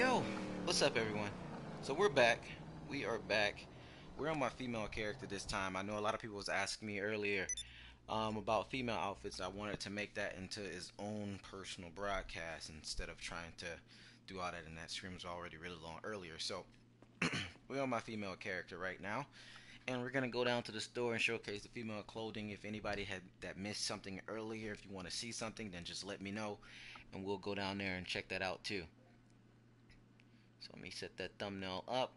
Yo, what's up everyone? So we're back. We are back. We're on my female character this time. I know a lot of people was asking me earlier um, about female outfits. I wanted to make that into his own personal broadcast instead of trying to do all that and that stream was already really long earlier. So we're on my female character right now. And we're gonna go down to the store and showcase the female clothing. If anybody had that missed something earlier, if you want to see something, then just let me know, and we'll go down there and check that out too. So let me set that thumbnail up.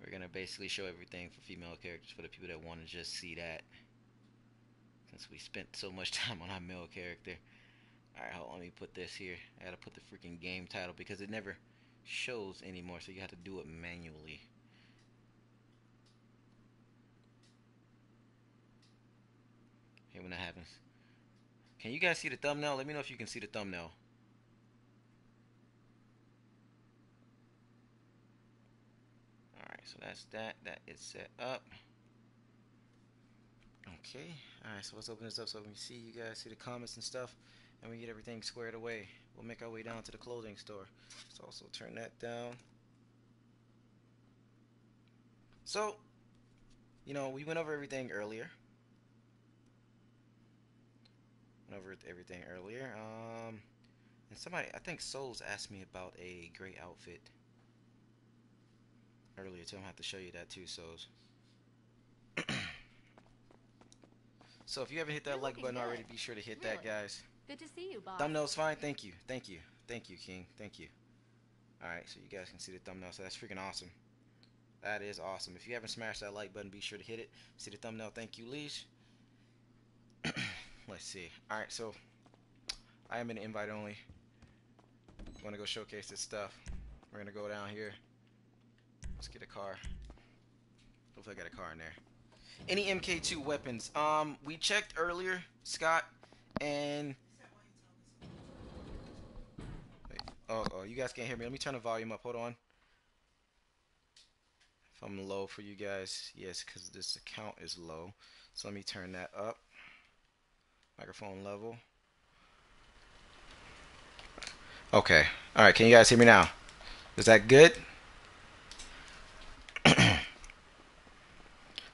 We're gonna basically show everything for female characters for the people that want to just see that. Since we spent so much time on our male character. Alright, let me put this here. I gotta put the freaking game title because it never shows anymore, so you have to do it manually. Hey, when that happens. Can you guys see the thumbnail? Let me know if you can see the thumbnail. Alright, so that's that. That is set up. Okay. Alright, so let's open this up so we can see you guys see the comments and stuff. And we get everything squared away. We'll make our way down to the clothing store. Let's also turn that down. So, you know, we went over everything earlier. Went over everything earlier. Um, and somebody, I think Souls asked me about a great outfit earlier too. I'm gonna have to show you that too, Souls. so if you haven't hit that You're like button already, be sure to hit that, guys. Good to see you, boss. Thumbnail's fine. Thank you. Thank you. Thank you, King. Thank you. Alright, so you guys can see the thumbnail. So that's freaking awesome. That is awesome. If you haven't smashed that like button, be sure to hit it. See the thumbnail. Thank you, Leash. Let's see. Alright, so I am in invite only. I'm gonna go showcase this stuff. We're gonna go down here. Let's get a car. Hopefully I got a car in there. Any MK2 weapons? Um, we checked earlier, Scott, and. Oh, oh, you guys can't hear me. Let me turn the volume up. Hold on. If I'm low for you guys, yes, because this account is low. So let me turn that up. Microphone level. Okay. All right. Can you guys hear me now? Is that good?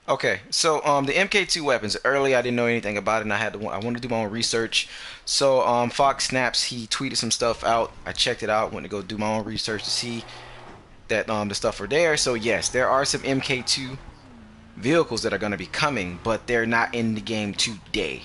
Okay, so um, the MK2 weapons. Early, I didn't know anything about it, and I had to. I wanted to do my own research. So um, Fox Snaps, he tweeted some stuff out. I checked it out. Went to go do my own research to see that um, the stuff are there. So yes, there are some MK2 vehicles that are going to be coming, but they're not in the game today.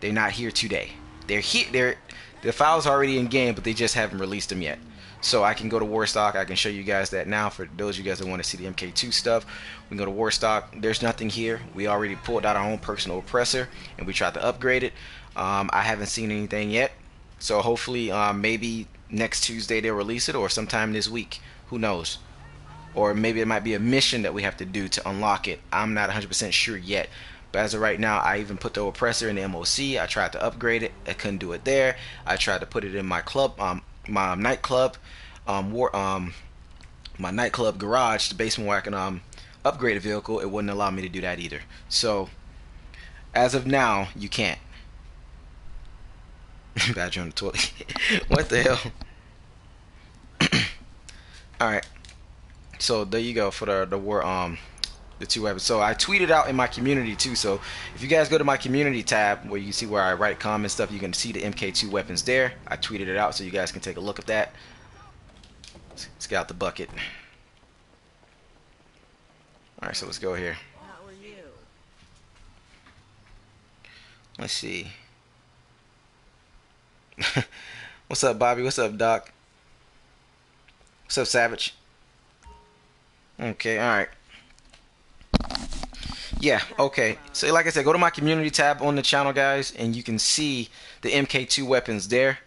They're not here today. They're here. They're the files are already in game, but they just haven't released them yet. So I can go to Warstock. I can show you guys that now. For those of you guys that want to see the MK2 stuff, we can go to Warstock. There's nothing here. We already pulled out our own personal oppressor, and we tried to upgrade it. Um, I haven't seen anything yet. So hopefully, um, maybe next Tuesday they'll release it, or sometime this week. Who knows? Or maybe it might be a mission that we have to do to unlock it. I'm not 100% sure yet. But as of right now, I even put the oppressor in the MOC. I tried to upgrade it. I couldn't do it there. I tried to put it in my club, um, my nightclub, um, war, um, my nightclub garage, the basement where I can um upgrade a vehicle. It wouldn't allow me to do that either. So as of now, you can't. Badger on the toilet. what the hell? All right. So there you go for the the war um the two weapons. So I tweeted out in my community too. So if you guys go to my community tab where you see where I write comments stuff, you can see the MK2 weapons there. I tweeted it out so you guys can take a look at that. Let's, get out the bucket. All right, so let's go here. Let's see. What's up, Bobby? What's up, Doc? What's up, Savage? Okay, all right. Yeah, okay. So like I said, go to my community tab on the channel, guys, and you can see the MK2 weapons there.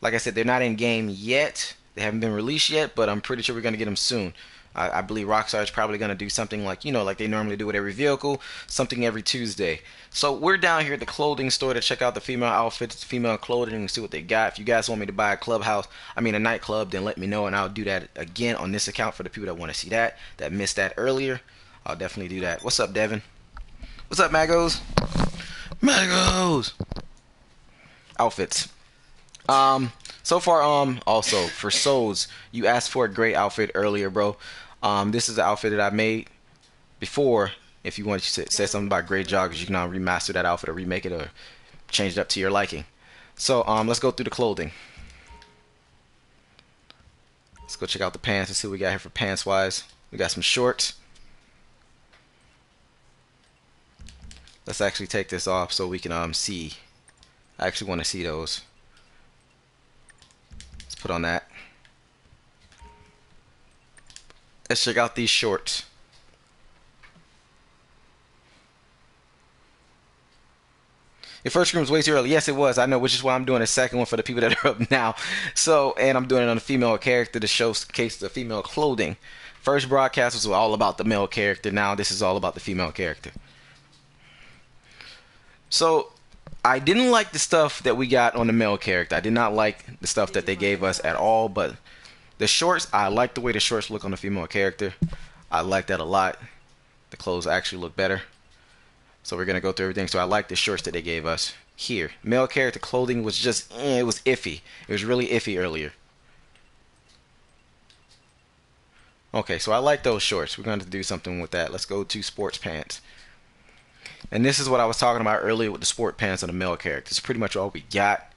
Like I said, they're not in game yet. They haven't been released yet, but I'm pretty sure we're gonna get them soon. I, I believe Rockstar is probably gonna do something like you know, like they normally do with every vehicle, something every Tuesday. So we're down here at the clothing store to check out the female outfits, female clothing, and see what they got. If you guys want me to buy a clubhouse, I mean a nightclub, then let me know, and I'll do that again on this account for the people that want to see that, that missed that earlier. I'll definitely do that. What's up, Devin? What's up, Magos? Magos! Outfits. Um, So far, um, also for souls, you asked for a great outfit earlier, bro. Um, this is the outfit that I made before. If you want to say something about great joggers, you can now remaster that outfit or remake it or change it up to your liking. So, um, let's go through the clothing. Let's go check out the pants and see what we got here for pants wise. We got some shorts. Let's actually take this off so we can um see. I actually want to see those. Let's put on that. Let's check out these shorts. Your first scream was way too early. Yes, it was. I know, which is why I'm doing a second one for the people that are up now. So, and I'm doing it on a female character to showcase the female clothing. First broadcast was all about the male character. Now this is all about the female character. So I didn't like the stuff that we got on the male character. I did not like the stuff that they gave us at all. But the shorts, I like the way the shorts look on the female character. I like that a lot. The clothes actually look better. So we're gonna go through everything. So I like the shorts that they gave us here. Male character clothing was just, eh, it was iffy. It was really iffy earlier. Okay, so I like those shorts. We're going to do something with that. Let's go to sports pants. And this is what I was talking about earlier with the sport pants on the male character. It's pretty much all we got,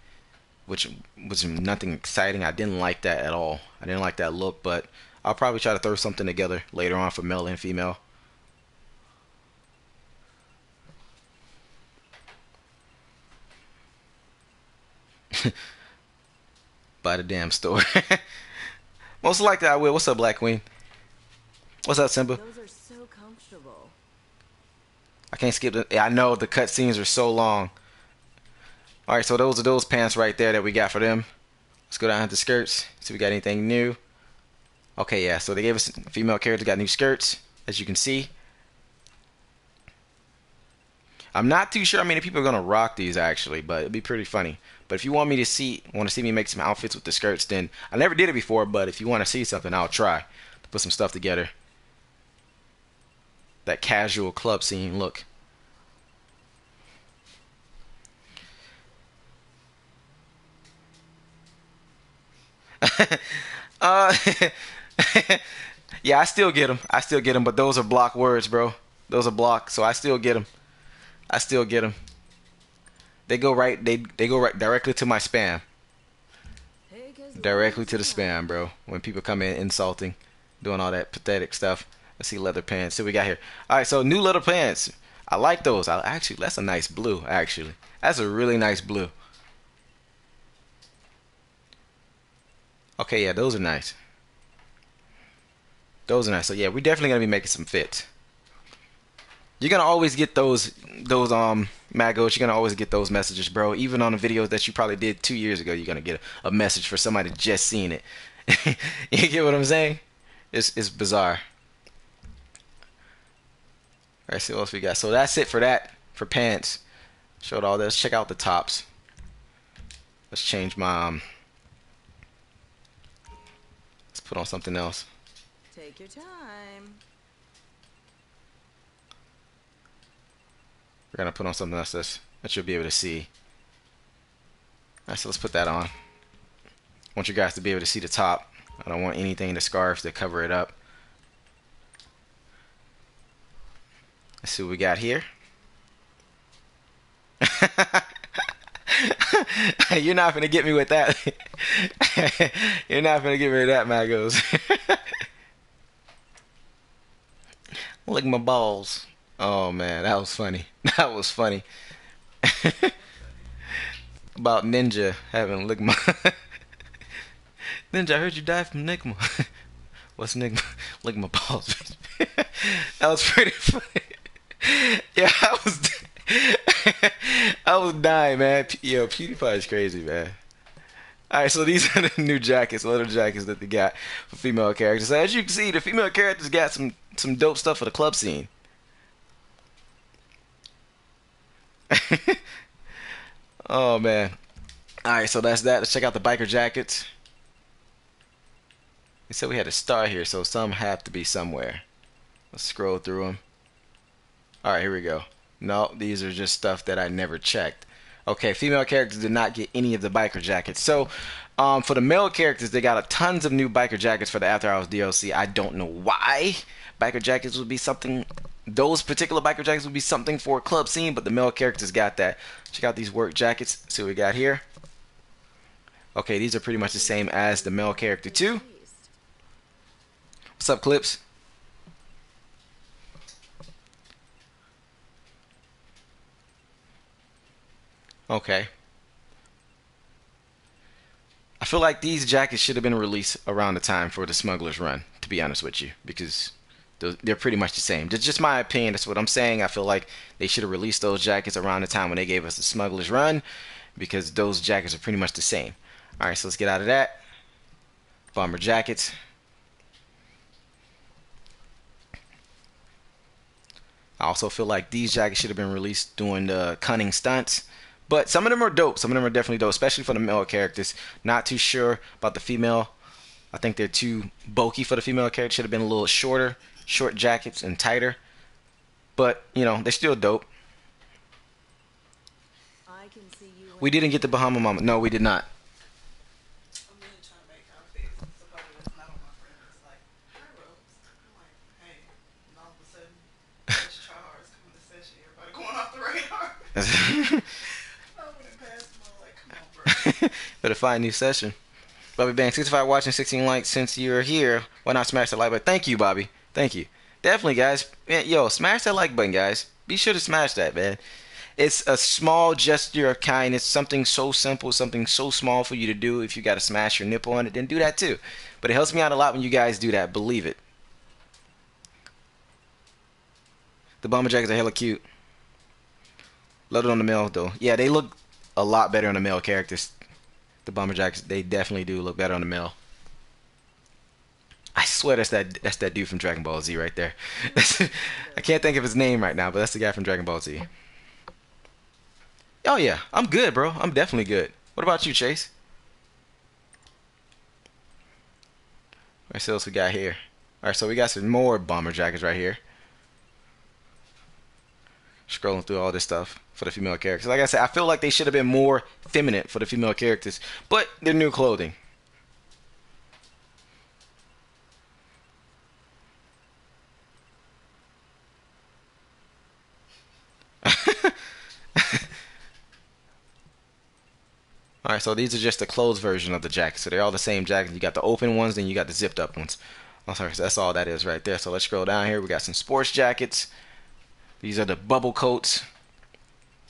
which was nothing exciting. I didn't like that at all. I didn't like that look, but I'll probably try to throw something together later on for male and female. By the damn store. Most likely I will. What's up, Black Queen? What's up, Simba? I can't skip the. I know the cut scenes are so long. All right, so those are those pants right there that we got for them. Let's go down to the skirts. See if we got anything new. Okay, yeah. So they gave us female characters got new skirts, as you can see. I'm not too sure how many people are gonna rock these actually, but it'd be pretty funny. But if you want me to see, want to see me make some outfits with the skirts, then I never did it before. But if you want to see something, I'll try to put some stuff together that casual club scene look. uh, yeah, I still get them. I still get them, but those are block words, bro. Those are block, so I still get them. I still get them. They go right. They they go right directly to my spam. Directly to the spam, bro. When people come in insulting, doing all that pathetic stuff. Let's see leather pants. See what we got here. All right, so new leather pants. I like those. I actually that's a nice blue. Actually, that's a really nice blue. Okay, yeah, those are nice. Those are nice. So yeah, we're definitely gonna be making some fits. You're gonna always get those those um magos. You're gonna always get those messages, bro. Even on the videos that you probably did two years ago, you're gonna get a, a message for somebody just seeing it. you get what I'm saying? It's it's bizarre. Alright, see what else we got. So that's it for that. For pants. Showed all this. Check out the tops. Let's change my um Let's put on something else. Take your time. We're gonna put on something else that's, that you'll be able to see. Alright, so let's put that on. I want you guys to be able to see the top. I don't want anything in the scarf to cover it up. Let's see what we got here. You're not gonna get me with that. You're not gonna get me with that, Magos. Lick my balls. Oh man, that was funny. That was funny. About Ninja having lick my Ninja, I heard you died from Nigma. What's Nigma? Lick my balls. that was pretty funny. yeah, I was, I was dying, man. Yo, PewDiePie is crazy, man. All right, so these are the new jackets, little jackets that they got for female characters. As you can see, the female characters got some some dope stuff for the club scene. oh man. All right, so that's that. Let's check out the biker jackets. They said we had a star here, so some have to be somewhere. Let's scroll through them. All right, here we go. No, these are just stuff that I never checked. Okay, female characters did not get any of the biker jackets. So, um, for the male characters, they got a tons of new biker jackets for the After Hours DLC. I don't know why biker jackets would be something. Those particular biker jackets would be something for a club scene, but the male characters got that. Check out these work jackets. See what we got here. Okay, these are pretty much the same as the male character too. What's up, Clips? Okay. I feel like these jackets should have been released around the time for the Smuggler's Run, to be honest with you, because they're pretty much the same. Just my opinion. That's what I'm saying. I feel like they should have released those jackets around the time when they gave us the Smuggler's Run, because those jackets are pretty much the same. All right, so let's get out of that. Bomber jackets. I also feel like these jackets should have been released during the cunning stunts. But some of them are dope. Some of them are definitely dope, especially for the male characters. Not too sure about the female. I think they're too bulky for the female character. Should have been a little shorter, short jackets and tighter. But, you know, they're still dope. We didn't get the Bahama Mama. No, we did not. Better find a new session. Bobby Bang, 65 watching, 16 likes. Since you're here, why not smash that like button? Thank you, Bobby. Thank you. Definitely, guys. Yo, smash that like button, guys. Be sure to smash that, man. It's a small gesture of kindness, something so simple, something so small for you to do. If you got to smash your nipple on it, then do that too. But it helps me out a lot when you guys do that. Believe it. The bomber jackets are hella cute. Love it on the male though. Yeah, they look a lot better on the male characters. The bomber jackets, they definitely do look better on the male. I swear that's that that's that dude from Dragon Ball Z right there. I can't think of his name right now, but that's the guy from Dragon Ball Z. Oh yeah, I'm good, bro. I'm definitely good. What about you, Chase? What else we got here? All right, so we got some more bomber jackets right here. Scrolling through all this stuff for the female characters. Like I said, I feel like they should have been more feminine for the female characters, but they're new clothing. All right, so these are just the closed version of the jacket. So they're all the same jacket. You got the open ones, then you got the zipped up ones. Oh, sorry, so that's all that is right there. So let's scroll down here. We got some sports jackets. These are the bubble coats.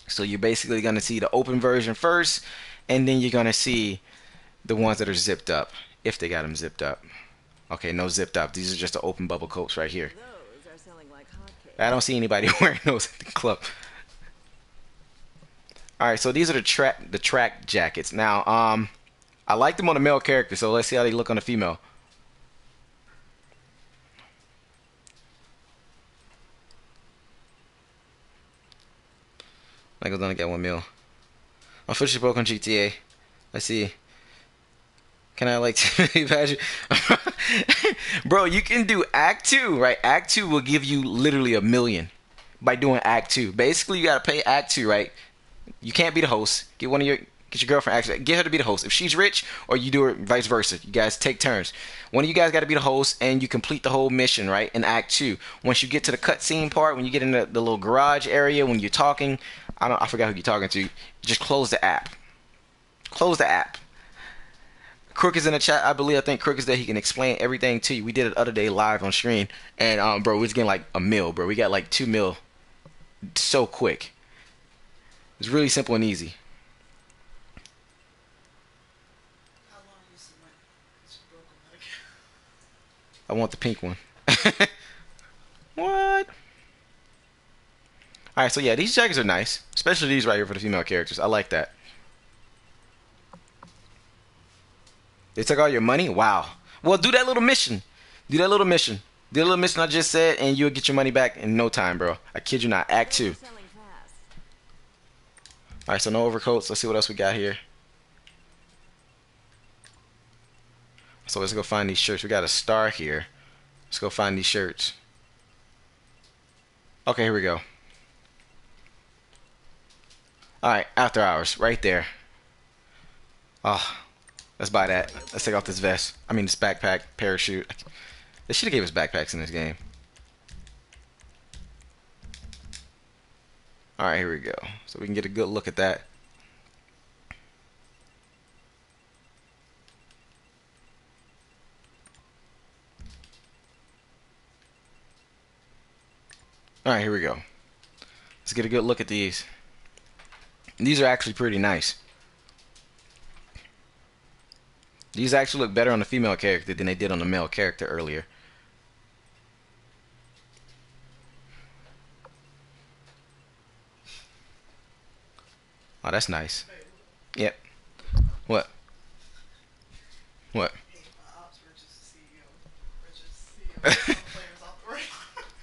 So you're basically going to see the open version first, and then you're going to see the ones that are zipped up, if they got them zipped up. Okay, no zipped up. These are just the open bubble coats right here. Like I don't see anybody wearing those at the club. All right, so these are the track the track jackets. Now, um, I like them on the male character, so let's see how they look on the female. Michael's gonna get one mil. Officially broke on GTA. Let's see. Can I like badger? Bro, you can do Act Two, right? Act Two will give you literally a million by doing Act Two. Basically, you gotta pay Act Two, right? You can't be the host. Get one of your get your girlfriend actually get her to be the host. If she's rich, or you do it vice versa. You guys take turns. One of you guys got to be the host, and you complete the whole mission right in Act Two. Once you get to the cutscene part, when you get in the little garage area, when you're talking, I don't I forgot who you're talking to. Just close the app. Close the app. Crook is in the chat. I believe I think Crook is there. He can explain everything to you. We did it other day live on screen, and um, bro, we was getting like a mil, bro. We got like two mil, so quick. It's really simple and easy. I want the pink one. what? Alright, so yeah, these jackets are nice. Especially these right here for the female characters. I like that. They took all your money? Wow. Well, do that little mission. Do that little mission. Do the little mission I just said, and you'll get your money back in no time, bro. I kid you not. Act 2. Alright, so no overcoats. Let's see what else we got here. So let's go find these shirts. We got a star here. Let's go find these shirts. Okay, here we go. All right, after hours, right there. Oh, let's buy that. Let's take off this vest. I mean, this backpack, parachute. They should have gave us backpacks in this game. All right, here we go. So we can get a good look at that. All right, here we go. Let's get a good look at these. These are actually pretty nice. These actually look better on the female character than they did on the male character earlier. Oh, that's nice. Yep. What? What?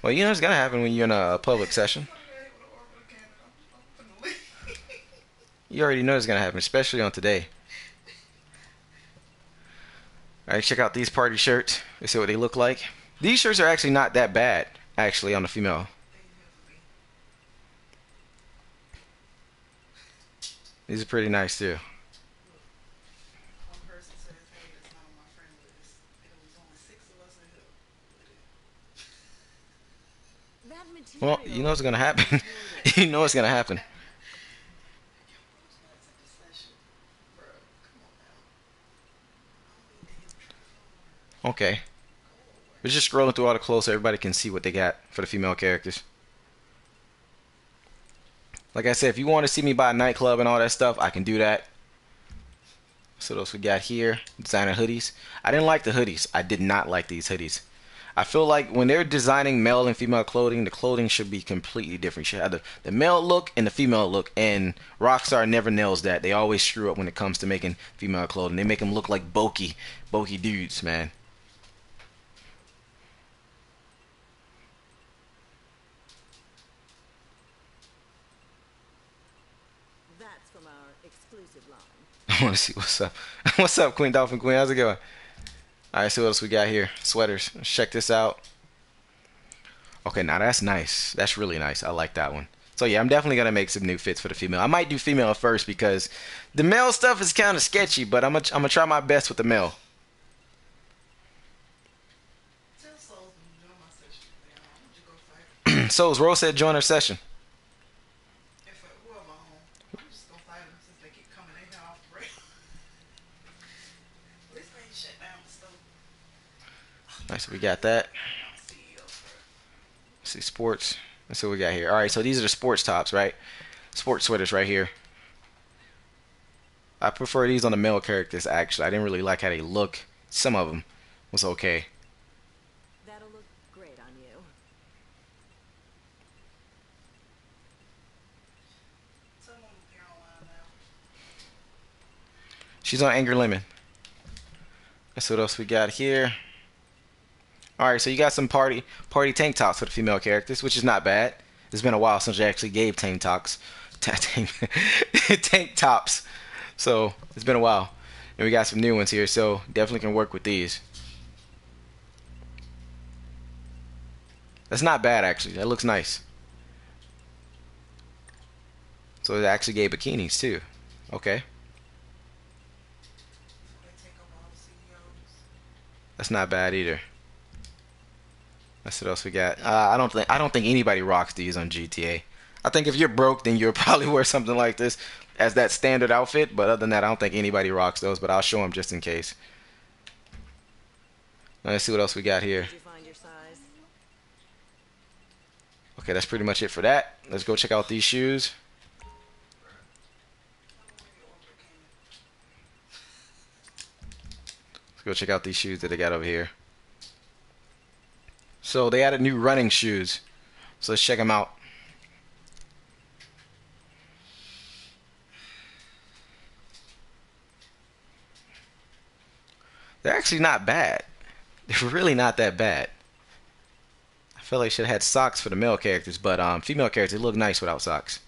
well, you know it's gonna happen when you're in a public session. You already know it's gonna happen, especially on today. Alright, check out these party shirts. Let's see what they look like. These shirts are actually not that bad, actually, on the female. These are pretty nice too. Well, you know what's gonna happen. you know what's gonna happen. Okay. We're just scrolling through all the clothes so everybody can see what they got for the female characters. Like I said, if you want to see me buy a nightclub and all that stuff, I can do that. So those we got here, designer hoodies. I didn't like the hoodies. I did not like these hoodies. I feel like when they're designing male and female clothing, the clothing should be completely different. You should have the, the male look and the female look, and Rockstar never nails that. They always screw up when it comes to making female clothing. They make them look like bulky, bulky dudes, man. That's from our exclusive line. I want to see what's up. what's up, Queen Dolphin Queen? How's it going? All right, see what else we got here. Sweaters. Let's check this out. Okay, now that's nice. That's really nice. I like that one. So yeah, I'm definitely gonna make some new fits for the female. I might do female first because the male stuff is kind of sketchy, but I'm gonna I'm gonna try my best with the male. so Rose said join our session. Nice, we got that. Let's see sports. Let's see what we got here. All right, so these are the sports tops, right? Sports sweaters right here. I prefer these on the male characters. Actually, I didn't really like how they look. Some of them was okay. That'll look great on you. She's on Anger Lemon. Let's see what else we got here. All right, so you got some party party tank tops for the female characters, which is not bad. It's been a while since I actually gave tank tops, tank, tank tops. So it's been a while, and we got some new ones here. So definitely can work with these. That's not bad actually. That looks nice. So it actually gave bikinis too. Okay. That's not bad either. That's what else we got. Uh, I don't think I don't think anybody rocks these on GTA. I think if you're broke, then you'll probably wear something like this as that standard outfit. But other than that, I don't think anybody rocks those. But I'll show them just in case. Let's see what else we got here. Okay, that's pretty much it for that. Let's go check out these shoes. Let's go check out these shoes that they got over here. So they added new running shoes. So let's check them out. They're actually not bad. They're really not that bad. I feel like should have had socks for the male characters, but um, female characters look nice without socks.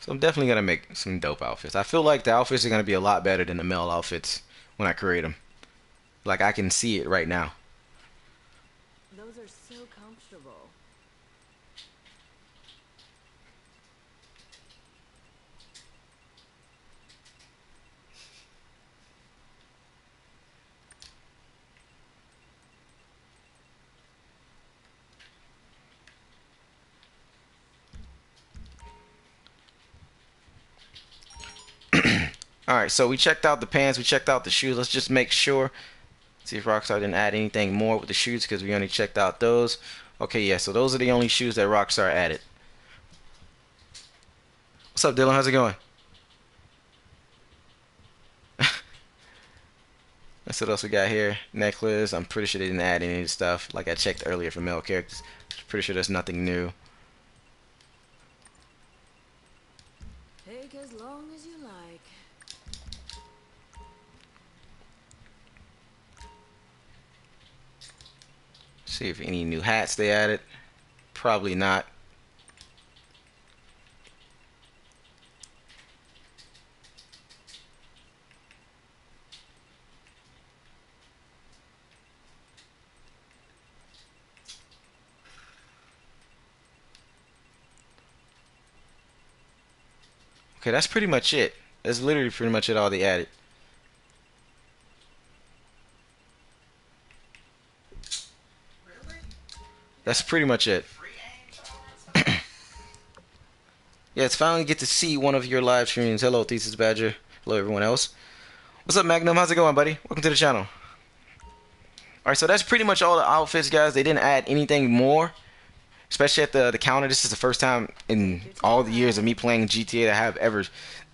So I'm definitely gonna make some dope outfits. I feel like the outfits are gonna be a lot better than the male outfits when I create them. Like I can see it right now. All right, so we checked out the pants, we checked out the shoes. Let's just make sure. See if Rockstar didn't add anything more with the shoes because we only checked out those. Okay, yeah, so those are the only shoes that Rockstar added. What's up, Dylan? How's it going? That's what else we got here. Necklace. I'm pretty sure they didn't add any stuff. Like I checked earlier for male characters. Pretty sure there's nothing new. See if any new hats they added. Probably not. Okay, that's pretty much it. That's literally pretty much it all they added. That's pretty much it. yeah, it's finally get to see one of your live streams. Hello, Theseus Badger. Hello, everyone else. What's up, Magnum? How's it going, buddy? Welcome to the channel. Alright, so that's pretty much all the outfits, guys. They didn't add anything more. Especially at the, the counter. This is the first time in all the years of me playing GTA that I have ever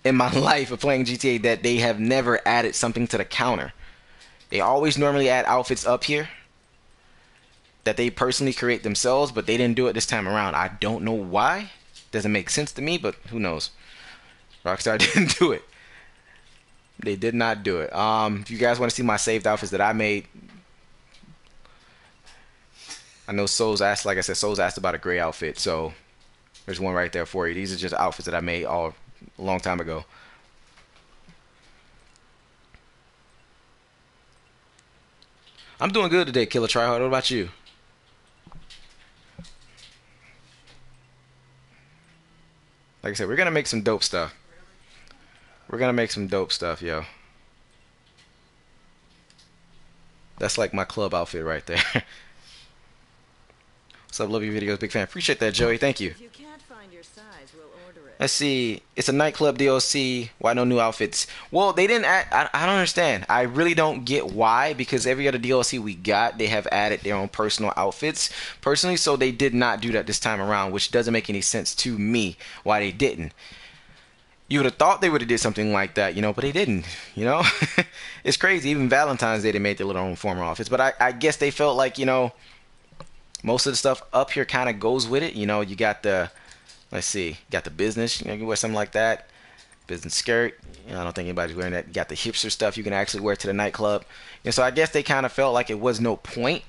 in my life of playing GTA that they have never added something to the counter. They always normally add outfits up here that they personally create themselves, but they didn't do it this time around. I don't know why. Doesn't make sense to me, but who knows? Rockstar didn't do it. They did not do it. Um, if you guys want to see my saved outfits that I made, I know Souls asked, like I said, Souls asked about a gray outfit, so there's one right there for you. These are just outfits that I made all a long time ago. I'm doing good today, Killer Tryhard. What about you? Like I said, we're gonna make some dope stuff. We're gonna make some dope stuff, yo. That's like my club outfit right there. What's up, love your videos, big fan. Appreciate that, Joey. Thank you. You Let's see. It's a nightclub DLC. Why no new outfits? Well, they didn't add. I, I don't understand. I really don't get why because every other DLC we got, they have added their own personal outfits personally. So they did not do that this time around, which doesn't make any sense to me why they didn't. You would have thought they would have did something like that, you know, but they didn't. You know, it's crazy. Even Valentine's Day, they made their little own former outfits. But I, I guess they felt like you know, most of the stuff up here kind of goes with it. You know, you got the let's see, got the business, you know, you can wear something like that. Business skirt. You know, I don't think anybody's wearing that. You got the hipster stuff you can actually wear to the nightclub. And so I guess they kind of felt like it was no point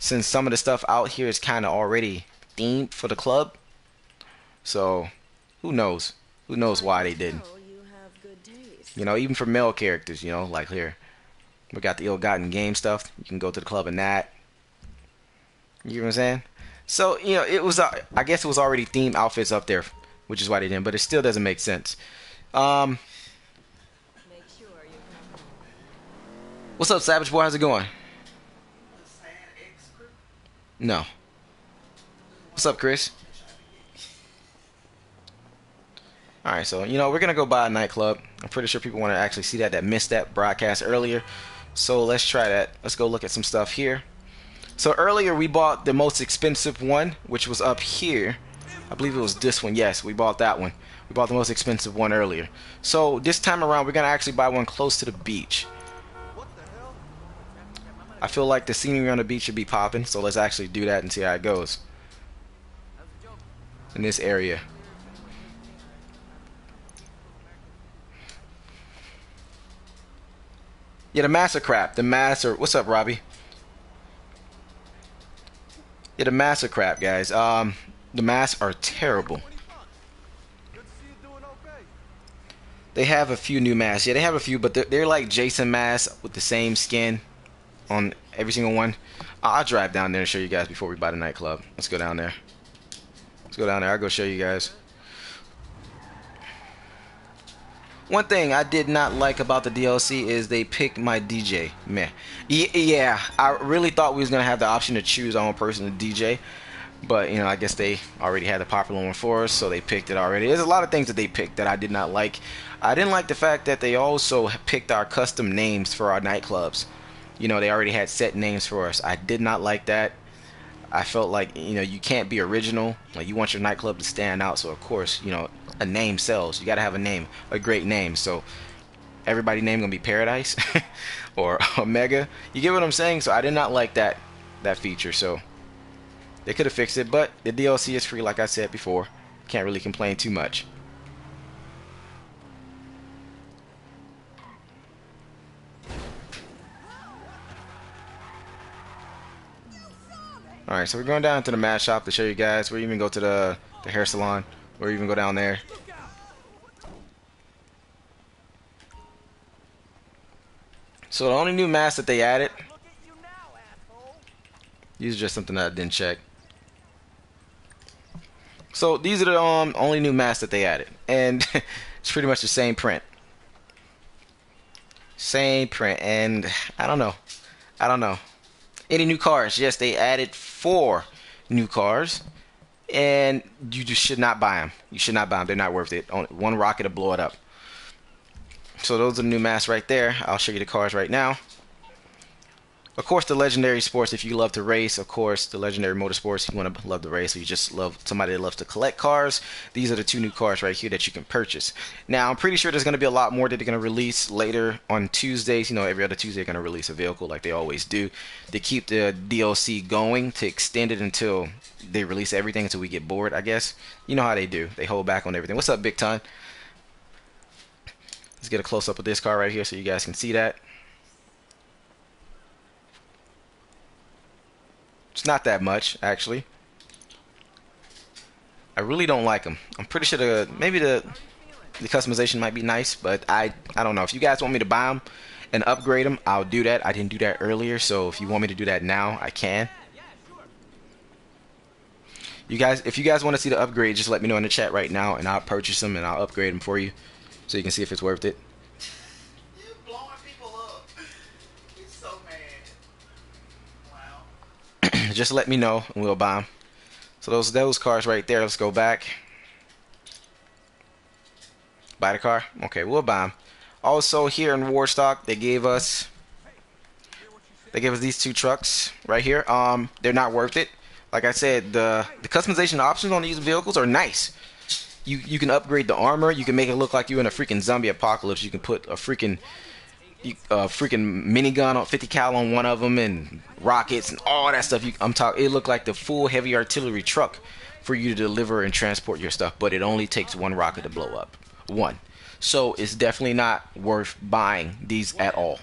since some of the stuff out here is kind of already themed for the club. So who knows? Who knows why they didn't? Oh, you have good taste. You know, even for male characters, you know, like here. We got the Ill-Gotten Gains stuff. You can go to the club in that. You know what I'm saying? So, you know, it was, uh, I guess it was already themed outfits up there, which is why they didn't, but it still doesn't make sense. Um, sure what's up, Savage Boy? How's it going? No. What's up, Chris? Alright, so, you know, we're to go buy a nightclub. I'm pretty sure people want to actually see that, that missed that broadcast earlier. So let's try that. Let's go look at some stuff here. So earlier we bought the most expensive one, which was up here. I believe it was this one. Yes, we bought that one. We bought the most expensive one earlier. So this time around, we're going to actually buy one close to the beach. I feel like the scenery on the beach should be popping, so let's actually do that and see how it goes. In this area. Yeah, the master crap. The master. What's up, Robbie? Yeah, the masks are crap, guys. Um, the masks are terrible. They have a few new masks. Yeah, they have a few, but they're, they're like Jason masks with the same skin on every single one. I'll drive down there and show you guys before we buy the nightclub. Let's go down there. Let's go down there. I'll go show you guys. One thing I did not like about the DLC is they picked my DJ. Meh. Yeah, I really thought we was gonna have the option to choose our own person to DJ, but you know, I guess they already had the popular one for us, so they picked it already. There's a lot of things that they picked that I did not like. I didn't like the fact that they also picked our custom names for our nightclubs. You know, they already had set names for us. I did not like that. I felt like you know you can't be original. Like you want your nightclub to stand out, so of course you know a name sells. You got to have a name, a great name. So everybody name gonna be Paradise or Omega. You get what I'm saying? So I did not like that that feature. So they could have fixed it, but the DLC is free, like I said before. Can't really complain too much. Alright, so we're going down to the mat shop to show you guys. We even go to the, the hair salon. Or even go down there. So the only new mask that they added. These are just something that I didn't check. So these are the um, only new masks that they added. And it's pretty much the same print. Same print. And I don't know. I don't know. Any new cars? Yes, they added four new cars and you just should not buy them. You should not buy them. They're not worth it. One rocket to blow it up. So those are the new masks right there. I'll show you the cars right now. Of course, the legendary sports. If you love to race, of course, the legendary motorsports. You want to love to race, or you just love somebody that loves to collect cars. These are the two new cars right here that you can purchase. Now, I'm pretty sure there's going to be a lot more that they're going to release later on Tuesdays. You know, every other Tuesday they're going to release a vehicle like they always do to keep the DLC going to extend it until they release everything until we get bored. I guess you know how they do. They hold back on everything. What's up, Big Ton? Let's get a close up of this car right here so you guys can see that. It's not that much, actually. I really don't like them. I'm pretty sure the maybe the the customization might be nice, but I I don't know. If you guys want me to buy them and upgrade them, I'll do that. I didn't do that earlier, so if you want me to do that now, I can. You guys, if you guys want to see the upgrade, just let me know in the chat right now, and I'll purchase them and I'll upgrade them for you, so you can see if it's worth it. Just let me know and we'll buy them. So those those cars right there. Let's go back. Buy the car. Okay, we'll buy them. Also here in Warstock, they gave us they gave us these two trucks right here. Um, they're not worth it. Like I said, the the customization options on these vehicles are nice. You you can upgrade the armor. You can make it look like you're in a freaking zombie apocalypse. You can put a freaking a uh, freaking minigun on 50 cal on one of them and rockets and all that stuff. You, I'm talking. It looked like the full heavy artillery truck for you to deliver and transport your stuff, but it only takes one rocket to blow up. One. So it's definitely not worth buying these at all.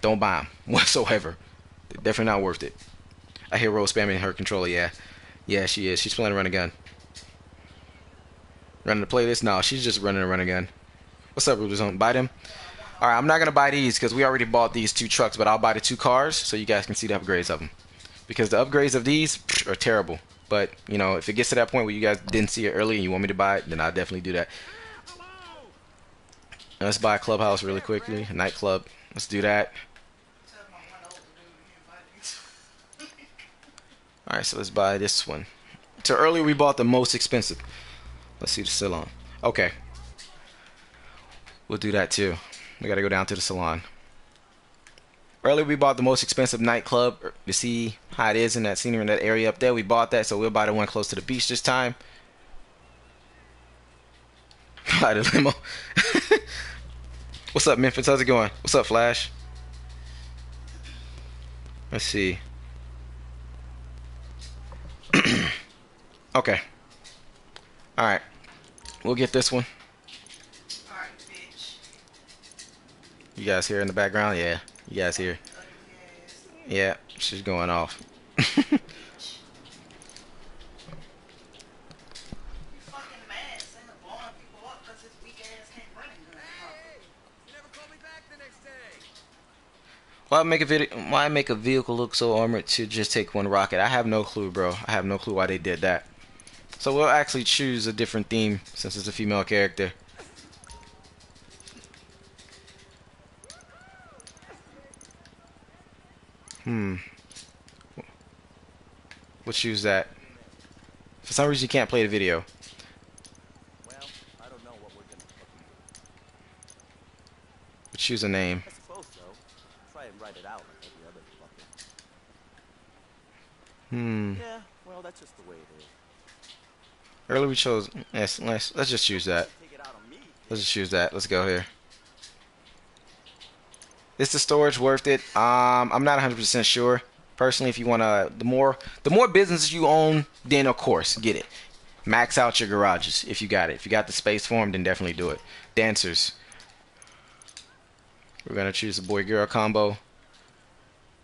Don't buy them whatsoever. They're definitely not worth it. I hear Rose spamming her controller. Yeah, yeah, she is. She's playing run a gun. Running to play this? No, she's just running a run a gun. What's up, Rubers? Buy them. All right, I'm not gonna buy these because we already bought these two trucks, but I'll buy the two cars so you guys can see the upgrades of them. Because the upgrades of these are terrible. But you know, if it gets to that point where you guys didn't see it early and you want me to buy it, then I'll definitely do that. Let's buy a clubhouse really quickly, a nightclub. Let's do that. All right, so let's buy this one. So earlier we bought the most expensive. Let's see the salon. Okay, we'll do that too. We gotta go down to the salon. Earlier we bought the most expensive nightclub to see how it is in that scenery in that area up there. We bought that, so we'll buy the one close to the beach this time. Buy the limo. What's up, Memphis? How's it going? What's up, Flash? Let's see. okay. Alright. We'll get this one. You guys hear in the background? Yeah. You guys hear? Yeah, she's going off. Why make a video? Why make a vehicle look so armored to just take one rocket? I have no clue, bro. I have no clue why they did that. So we'll actually choose a different theme since it's a female character. Hmm. We'll choose that. For some reason, you can't play the video. Well, I don't know what we're gonna fucking We'll choose a name. I suppose so. Try and write it out like every other fucker. Hmm. Yeah, well, that's just the way it is. Earlier we chose. Yes, let's let's just choose that. Take it out on me. Let's just choose that. Let's go here. Is the storage worth it? Um, I'm not 100% sure. Personally, if you want to, the more the more businesses you own, then of course get it. Max out your garages if you got it. If you got the space for them, then definitely do it. Dancers. We're gonna choose the boy girl combo.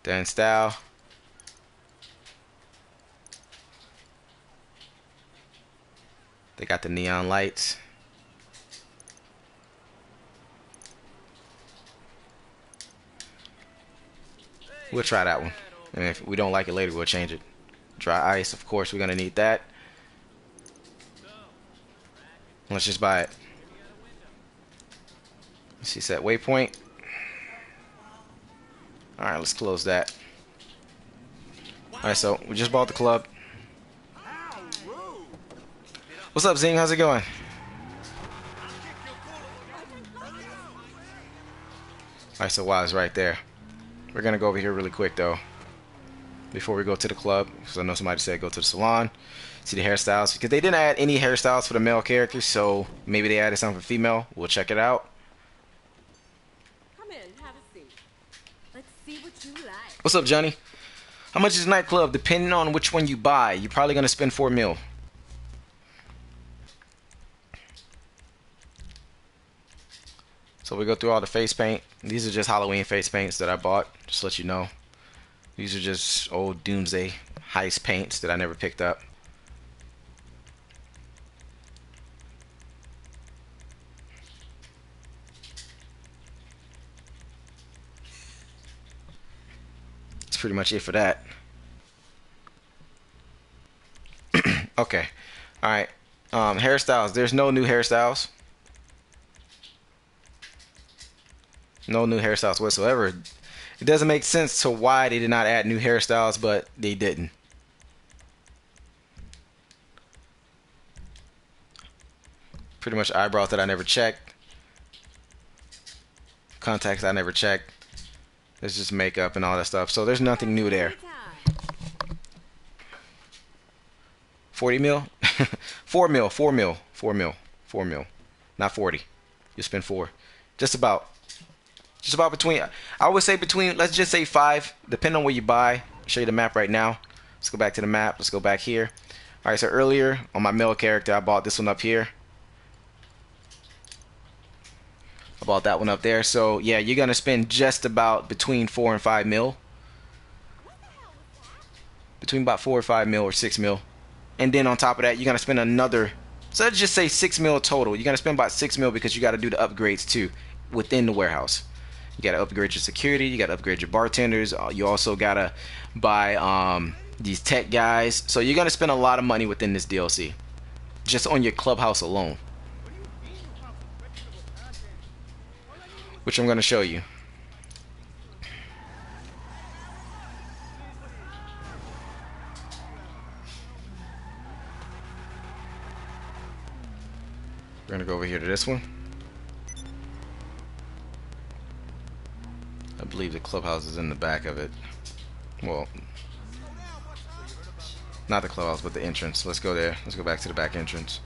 Dance style. They got the neon lights. We'll try that one. And if we don't like it later, we'll change it. Dry ice, of course, we're gonna need that. Let's just buy it. Let's see, set waypoint. Alright, let's close that. Alright, so we just bought the club. What's up, Zing? How's it going? Alright, so Wise right there. We're gonna go over here really quick though. Before we go to the club, because I know somebody said go to the salon, see the hairstyles. Because they didn't add any hairstyles for the male characters, so maybe they added something for female. We'll check it out. Come in, have a seat. Let's see what you like. What's up, Johnny? How much is nightclub? Depending on which one you buy, you're probably gonna spend four mil. So we go through all the face paint. These are just Halloween face paints that I bought. Just to let you know. These are just old Doomsday heist paints that I never picked up. That's pretty much it for that. okay. Alright. Um, hairstyles. There's no new hairstyles. No new hairstyles whatsoever. It doesn't make sense to why they did not add new hairstyles, but they didn't. Pretty much eyebrows that I never checked. Contacts I never checked. It's just makeup and all that stuff. So there's nothing new there. 40 mil? 4 mil, 4 mil, 4 mil, 4 mil. Not 40. You spend 4. Just about. Just about between, I would say between, let's just say 5, depending on where you buy. I'll show you the map right now. Let's go back to the map. Let's go back here. Alright, so earlier on my male character, I bought this one up here. I bought that one up there. So, yeah, you're to spend just about between 4 and 5 mil. Between about 4 or 5 mil or 6 mil. And then on top of that, you're gonna spend another. So let's just say six mil total. You're gonna spend about six mil because you got to do the upgrades too within the warehouse. You got to upgrade your security. You got to upgrade your bartenders. uh, You also gotta buy um, these tech guys. So you're gonna spend a lot of money within this DLC, just on your clubhouse alone. Which I'm gonna show you. We're gonna go over here to this one. I believe the clubhouse is in the back of it. Well, not the clubhouse, but the entrance. Let's go there. Let's go back to the back entrance.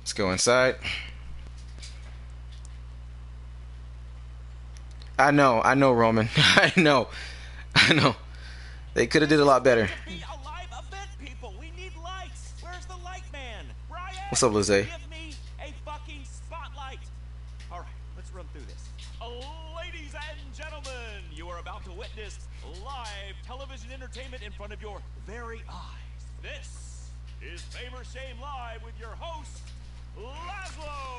Let's go inside. I know, I know, Roman. I know, I know. They could have did a lot better. Be a live event, people. We need lights. Where's the light man? Brian. What's up, Lizzie? Give me a fucking spotlight. All right, let's run through this. Ladies and gentlemen, you are about to witness live television entertainment in front of your very eyes. This is Fame or Shame Live with your host.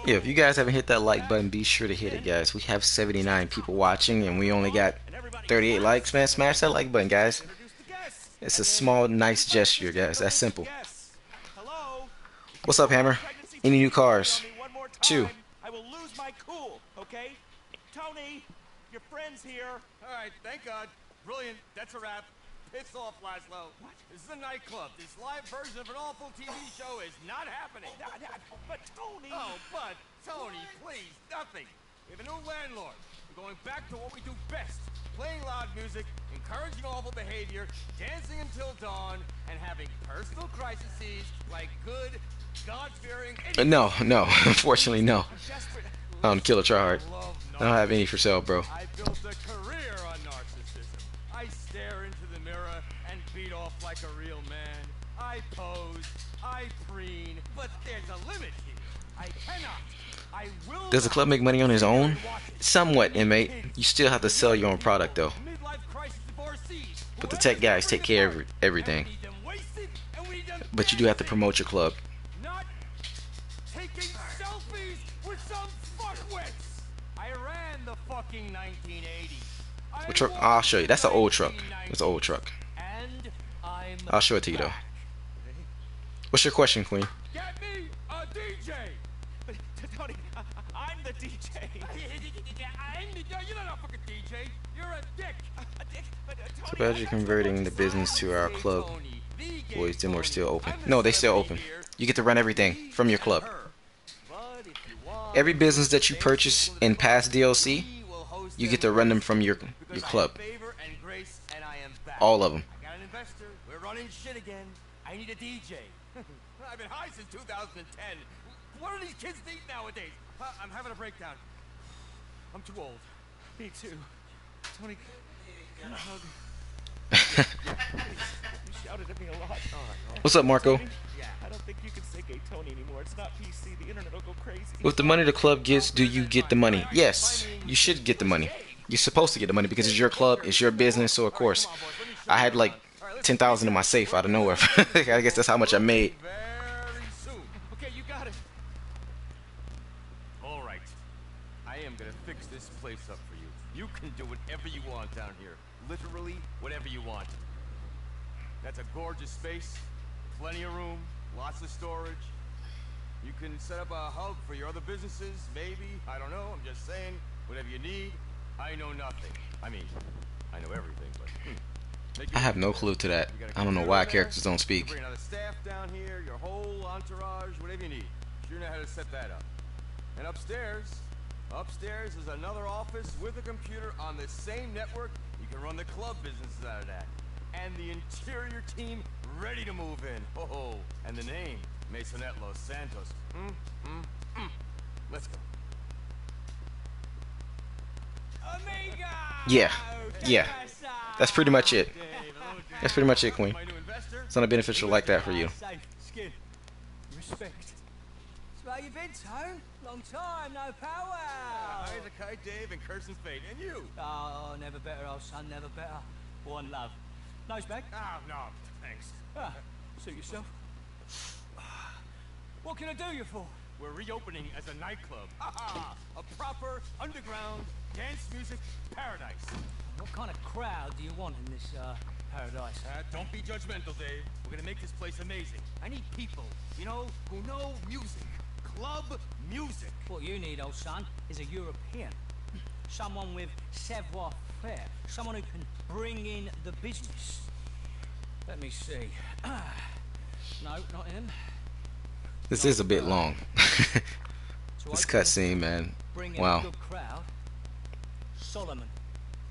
Yeah, if you guys haven't hit that like button, be sure to hit it, guys. We have 79 people watching, and we only got 38 likes, man. Smash that like button, guys. Introduce the guests. It's a small, nice gesture, guys. That's simple. Hello. What's up, Hammer? Any new cars? on me one more Two. I will lose my cool, okay? Tony, your friend's here. All right, thank God. Brilliant. That's a wrap. Piss off, Lazlow. What? This is a nightclub. This live version of an awful TV show is not happening. Nah, nah, But Tony. Oh, but Tony, please, nothing. We have a new landlord. We're going back to what we do best: playing loud music, encouraging awful behavior, dancing until dawn, and having personal crises like good, God-fearing. Uh, No, no. Unfortunately, no. I'm desperate. Um, Killer Tryhard. Love I don't have any for sale, bro. I built a career on narcissism. I stare into the mirror and beat off like a real man. I pose, I preen, but there's a limit here. I cannot. I will. Does the club make money on his own? Somewhat, inmate. You still have to sell your own product, though. Midlife crisis before siege. But the tech guys take care of everything. And we need them wasted, and we need them But you do have to promote your club. Taking selfies with some fuckwits. I ran the fucking 1980s. I What truck? won I'll show you. That's an old truck. 1990s. That's an old truck. I'm I'll show it to you, though. What's your question, Queen? Get me a DJ. Tony, I, I'm the DJ. I'm the, you're not a fucking DJ. You're a dick. A dick, but, uh, Tony, So bad you're converting the business to our club. Boys, them are still open. No, they still open. You get to run everything from your club. Every business that you purchase in past DLC, you get to run them from your your club. All of them. I got an investor. We're running shit again. I need a DJ. I've been high since 2010. What do these kids think nowadays? Uh, I'm having a breakdown. I'm too old. Me too. Tony, can I hug? shouted at me a lot. What's up, Marco? I don't think you can say gay Tony anymore. It's not PC. The internet will go crazy. With the money the club gets, do you get the money? Yes, you should get the money. You're supposed to get the money because it's your club, it's your business, so of course. I had like 10,000 in my safe out of nowhere. I guess that's how much I made. That's a gorgeous space. Plenty of room. Lots of storage. You can set up a hub for your other businesses, maybe. I don't know. I'm just saying. Whatever you need. I know nothing. I mean, I know everything, but. hmm. I have no clue to that. You I don't know why there, characters don't you speak. Bring another staff down here, your whole entourage, whatever you need. Sure know how to set that up. And upstairs, upstairs is another office with a computer on the same network. You can run the club businesses out of that. And the interior team ready to move in. Oh, and the name, Maisonette Los Santos. Mm, mm, mm. Let's go. Amiga! Yeah, yeah. That's pretty much it. That's pretty much it, Queen. My new investor. It's not a beneficial like that for you. Respect. So how you been, Tone? Long time, no power. Hi, the Kai Dave and Curse and Fate. And you. Oh, never better, old son, never better. One love. Nose back. Ah, no, thanks. Ah, suit yourself. What can I do you for? We're reopening as a nightclub. Aha! A proper underground dance music paradise. What kind of crowd do you want in this uh, paradise? Uh, don't be judgmental, Dave. We're gonna make this place amazing. I need people, you know, who know music. Club music. What you need, old son, is a European. Someone with savoir-faire. Someone who can bring in the business. Let me see. no, not him. This is a bit long. To this cutscene, man. Bring in a Wow. good crowd. Solomun.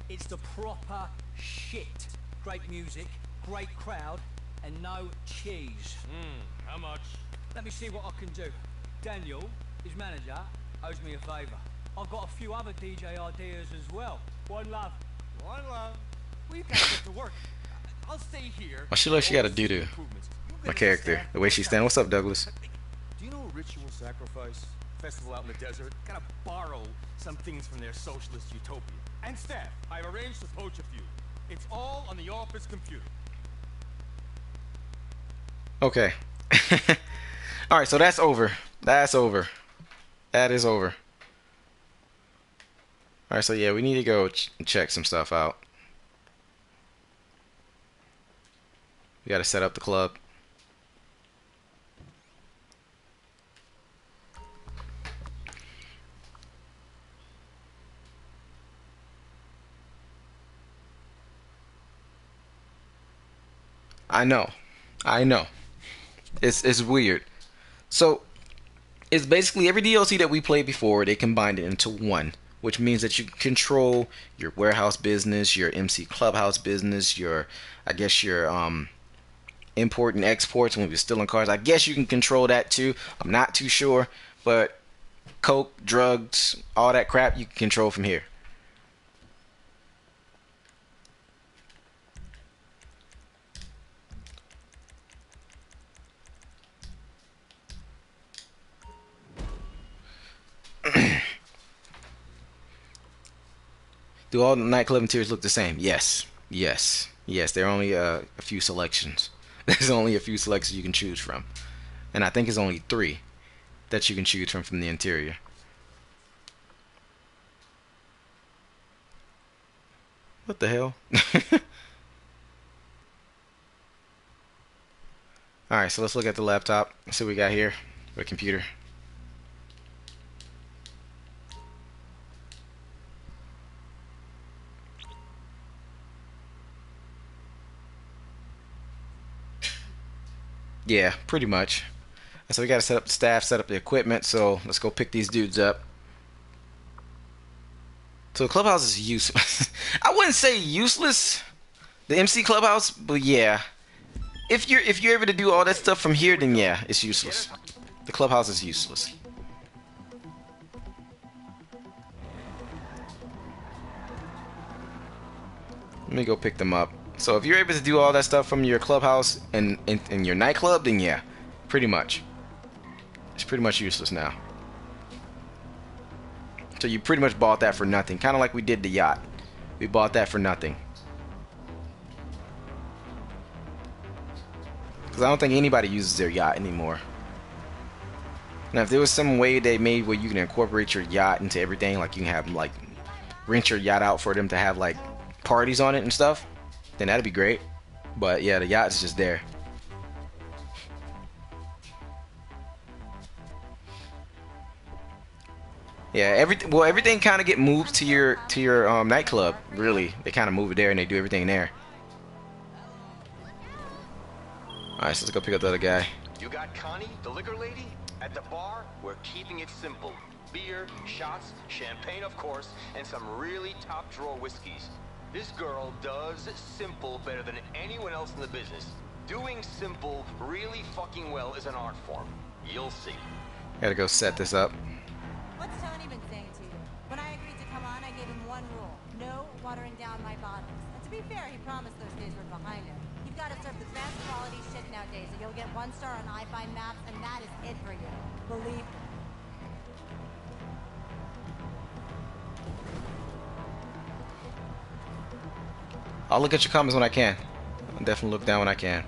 It's the proper shit. Great music, great crowd, and no cheese. Hmm, how much? Let me see what I can do. Daniel, his manager, owes me a favour. I've got a few other DJ ideas as well. One love. One love. We've gotta get to work. I'll stay here. Oh, she looks- she got a doo-doo. My character, the way she's standing. What's up, Douglas? Do you know ritual sacrifice? festival out in the desert. Gotta borrow some things from their socialist utopia. And staff, I've arranged to poach a few. It's all on the office computer. Okay. All right, so that's over. That's over. That is over. All right, so yeah, we need to go ch- check some stuff out. We got to set up the club. I know. I know. It's it's weird. So it's basically every DLC that we played before, they combined it into one, which means that you control your warehouse business, your MC clubhouse business, your I guess your um import and exports when we're stealing cars. I guess you can control that too. I'm not too sure, but coke, drugs, all that crap you can control from here. Do all the nightclub interiors look the same? Yes. Yes. Yes. There are only uh, a few selections. There's only a few selections you can choose from. And I think it's only three that you can choose from from the interior. What the hell? Alright, so let's look at the laptop. See what we got here. The computer. Yeah, pretty much. So we got to set up the staff, set up the equipment. So let's go pick these dudes up. So the clubhouse is useless. I wouldn't say useless, the MC clubhouse, but yeah. If you're if you're able to do all that stuff from here, then yeah, it's useless. The clubhouse is useless. Let me go pick them up. So if you're able to do all that stuff from your clubhouse and in, your nightclub, then yeah, pretty much. It's pretty much useless now. So you pretty much bought that for nothing. Kind of like we did the yacht. We bought that for nothing. Because I don't think anybody uses their yacht anymore. Now, if there was some way they made where you can incorporate your yacht into everything, like you can have like rent your yacht out for them to have like parties on it and stuff, then that'd be great. But yeah, the yacht's just there. Yeah, everything. Well, everything kind of get moved to your to your um, nightclub. Really, they kind of move it there and they do everything there. All right, so let's go pick up the other guy. You got Connie, the liquor lady? At the bar, we're keeping it simple. Beer, shots, champagne, of course, and some really top drawer whiskeys. This girl does simple better than anyone else in the business. Doing simple really fucking well is an art form. You'll see. Gotta go set this up. What's Tony been saying to you? When I agreed to come on, I gave him one rule. No watering down my bottles. And to be fair, he promised those days were behind him. You've got to serve the best quality shit nowadays, or you'll get one star on iFind Maps, and that is it for you. Believe me. I'll look at your comments when I can. I'll definitely look down when I can.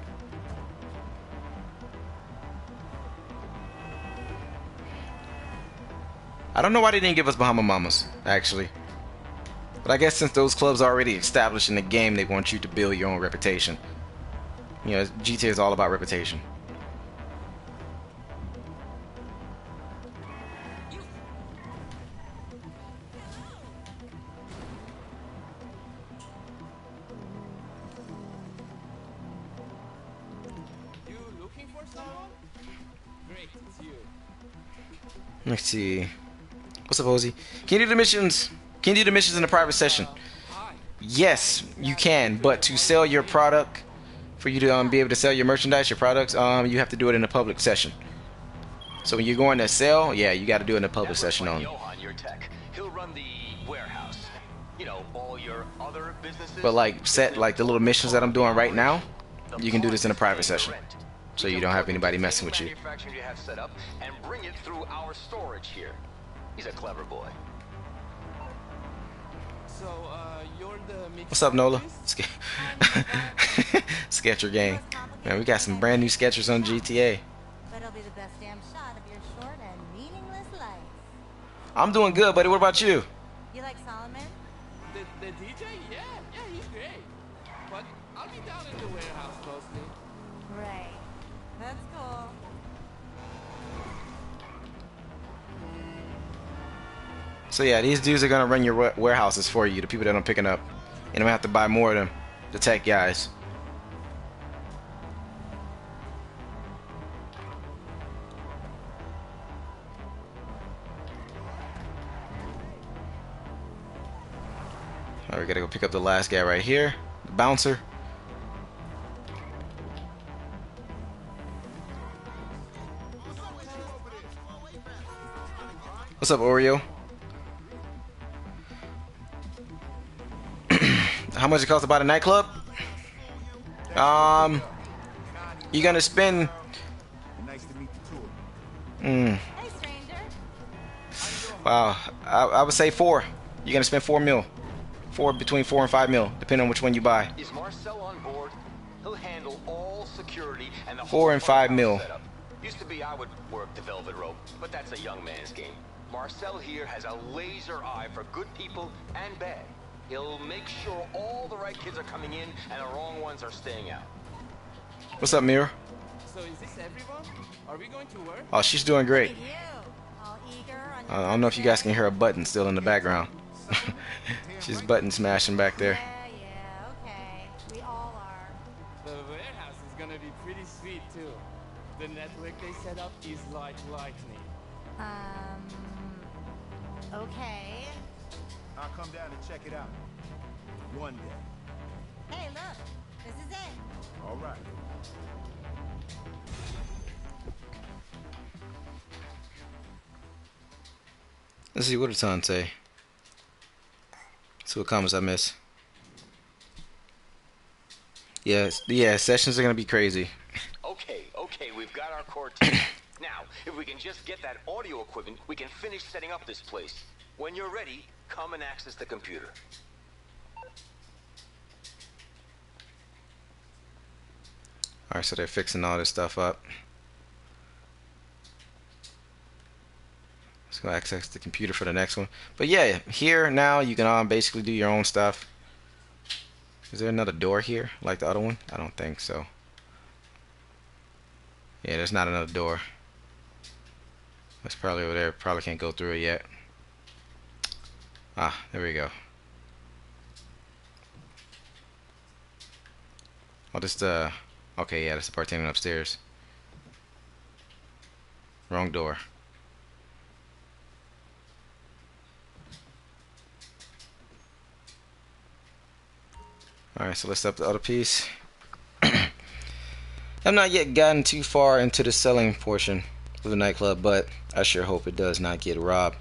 I don't know why they didn't give us Bahama Mamas, actually. But I guess since those clubs are already established in the game, they want you to build your own reputation. You know, GTA is all about reputation. Let's see. What's up, Ozzy? Can you do the missions? Can you do the missions in a private session? Yes, you can, but to sell your product, for you to um, be able to sell your merchandise, your products, um, you have to do it in a public session. So when you're going to sell, yeah, you got to do it in a public session only. Yohan, your tech. He'll run the warehouse. You know, all your other businesses. But like set like the little missions that I'm doing right now, you can do this in a private session. So you don't have anybody messing with you. You have set up and bring it through our storage here. He's a clever boy. So, uh, you're the What's up, Nola? Ske- Sketcher gang. Man, we got some brand new Skechers on GTA. But it'll be the best damn shot of your short and meaningless life. I'm doing good, buddy. What about you? So yeah, these dudes are gonna run your warehouses for you. The people that I'm picking up, and I'm gonna have to buy more of them. The tech guys. Alright, we gotta go pick up the last guy right here, the bouncer. What's up, Oreo? How much it cost to buy the nightclub? Um, you're gonna spend. Mm, wow, I, I would say four. You're gonna spend four mil, four between four and five mil, depending on which one you buy. Is Marcel on board? He'll handle all security and the Four and five mil. setup. Used to be I would work the velvet rope, but that's a young man's game. Marcel here has a laser eye for good people and bad. He'll make sure all the right kids are coming in and the wrong ones are staying out. What's up, Mira? So is this everyone? Are we going to work? Oh, she's doing great. Look at you. All eager on your I don't know if you guys can hear a button still in the background. she's button smashing back there. Come down and check it out. One day. Hey, look. This is it. All right. Let's see what did Ton say. See what comments I miss. Yes, yeah, sessions are gonna be crazy. Okay, okay, we've got our core team. now, if we can just get that audio equipment, we can finish setting up this place. When you're ready, come and access the computer. Alright, so they're fixing all this stuff up. Let's go access the computer for the next one. But yeah, here now you can um, basically do your own stuff. Is there another door here like the other one? I don't think so. Yeah, there's not another door. That's probably over there. Probably can't go through it yet. Ah, there we go. Oh, this the. Okay, yeah, that's the bartender upstairs. Wrong door. Alright, so let's up the other piece. I've not yet gotten too far into the selling portion of the nightclub, but I sure hope it does not get robbed.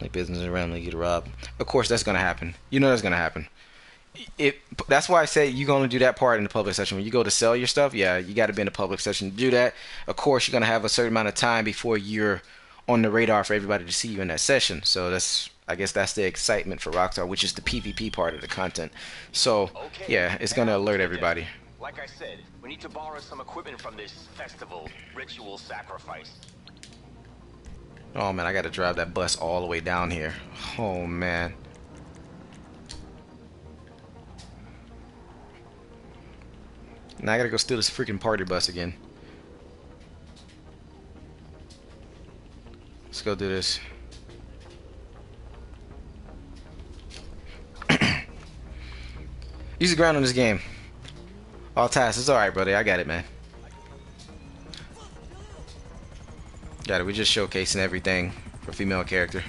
Like business around they get robbed. Of course, that's gonna happen. You know that's gonna happen. It. That's why I say you're gonna do that part in the public section. When you go to sell your stuff, yeah, you got to be in the public section to do that. Of course, you're gonna have a certain amount of time before you're on the radar for everybody to see you in that session. So that's. I guess that's the excitement for Rockstar, which is the PvP part of the content. So Okay. yeah, it's gonna alert everybody. Like I said, we need to borrow some equipment from this festival ritual sacrifice. Oh man, I gotta drive that bus all the way down here. Oh man. Now I gotta go steal this freaking party bus again. Let's go do this. Use the ground on this game. All tasks. It's alright, brother. I got it, man. Got it. We're just showcasing everything for female character.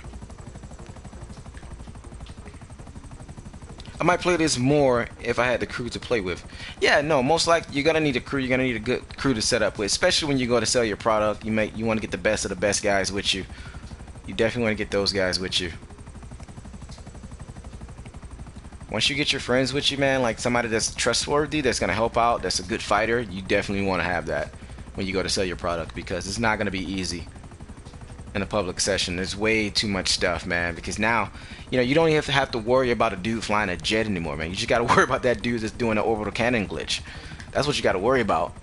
I might play this more if I had the crew to play with. Yeah, no, most likely you're gonna need a crew. You're gonna need a good crew to set up with, especially when you go to sell your product. You make you want to get the best of the best guys with you. You definitely want to get those guys with you. Once you get your friends with you, man, like somebody that's trustworthy, that's gonna help out, that's a good fighter, you definitely want to have that. When you go to sell your product because it's not going to be easy in a public session. There's way too much stuff, man. Because now, you know, you don't even have to have to worry about a dude flying a jet anymore, man. You just got to worry about that dude that's doing an orbital cannon glitch. That's what you got to worry about.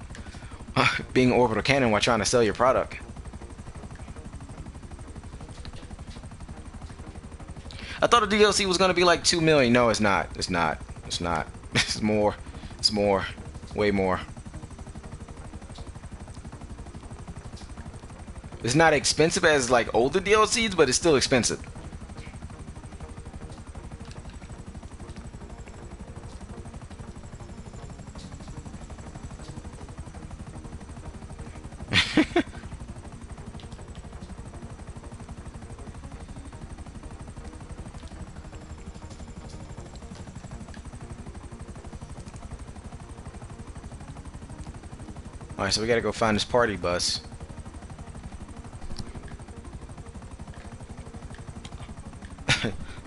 Being orbital cannon while trying to sell your product. I thought the DLC was gonna be like two million. No, it's not. It's not. It's not. It's more. It's more. Way more. It's not expensive as like older DLCs, but it's still expensive. Alright, so we gotta go find this party bus.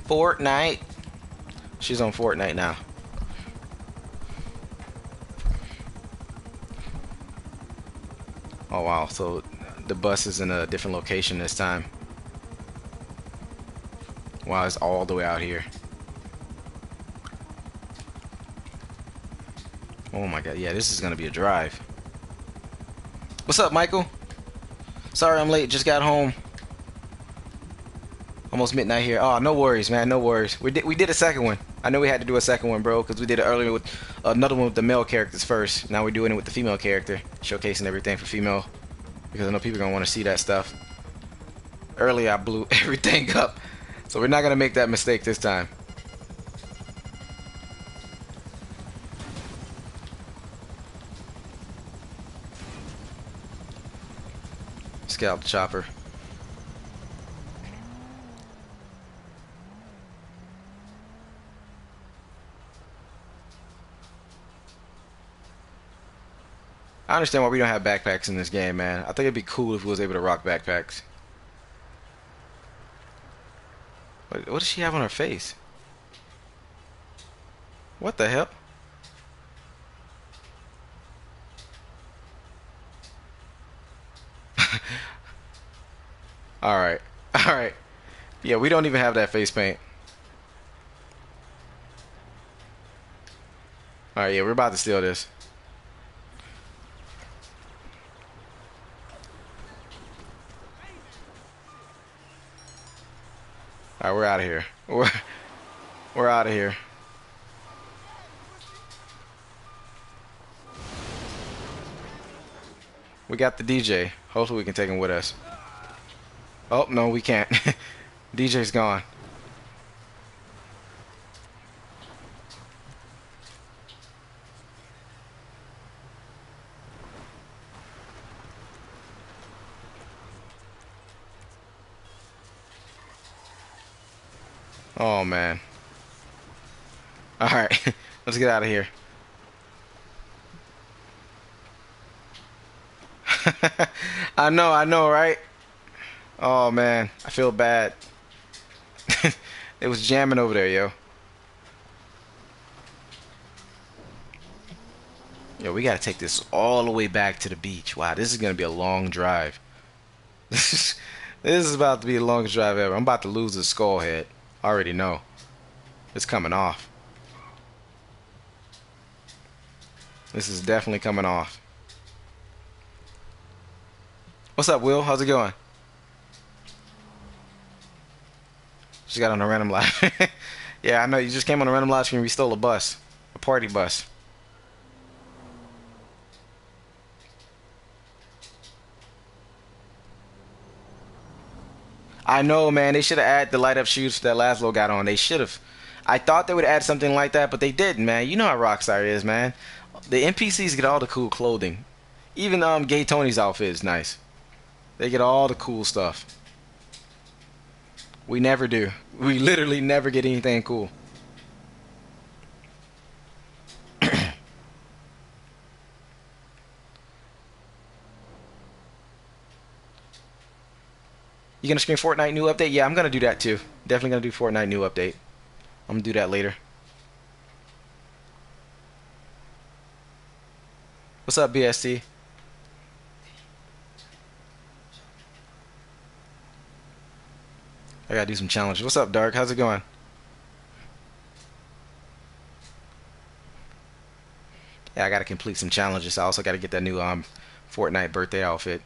Fortnite. She's on Fortnite now. Oh wow, so the bus is in a different location this time. Wow, it's all the way out here. Oh my god, yeah, this is gonna be a drive. What's up, Michael? Sorry I'm late, just got home. Almost midnight here. Oh, no worries, man, no worries. We did we did a second one. I know we had to do a second one, bro, because we did it earlier with another one with the male characters first. Now we're doing it with the female character, showcasing everything for female. Because I know people are gonna want to see that stuff. Earlier I blew everything up. So we're not gonna make that mistake this time. Scalp chopper. I understand why we don't have backpacks in this game, man. I think it'd be cool if we was able to rock backpacks. What, what does she have on her face? What the hell? Alright. Alright. Yeah, we don't even have that face paint. Alright, yeah, we're about to steal this. Alright, we're out of here. We're, we're out of here. We got the DJ. Hopefully we can take him with us. Oh, no, we can't. DJ's gone. Oh, man. Alright, let's get out of here. I know, I know, right? Oh man, I feel bad. it was jamming over there, yo. Yo, we gotta take this all the way back to the beach. Wow, this is gonna be a long drive. This is about to be the longest drive ever. I'm about to lose the skull head. I already know. It's coming off. This is definitely coming off. What's up, Will? How's it going? Just got on a random live. yeah, I know. You just came on a random live stream. We stole a bus, a party bus. I know, man. They should have added the light up shoes that Lazlow got on. They should have. I thought they would add something like that, but they didn't, man. You know how Rockstar is, man. The NPCs get all the cool clothing. Even um, Gay Tony's outfit is nice. They get all the cool stuff. We never do. We literally never get anything cool. You gonna stream Fortnite new update? Yeah, I'm gonna do that too. Definitely gonna do Fortnite new update. I'm gonna do that later. What's up, BST? I gotta do some challenges. What's up, Dark? How's it going? Yeah, I gotta complete some challenges. I also gotta get that new um Fortnite birthday outfit.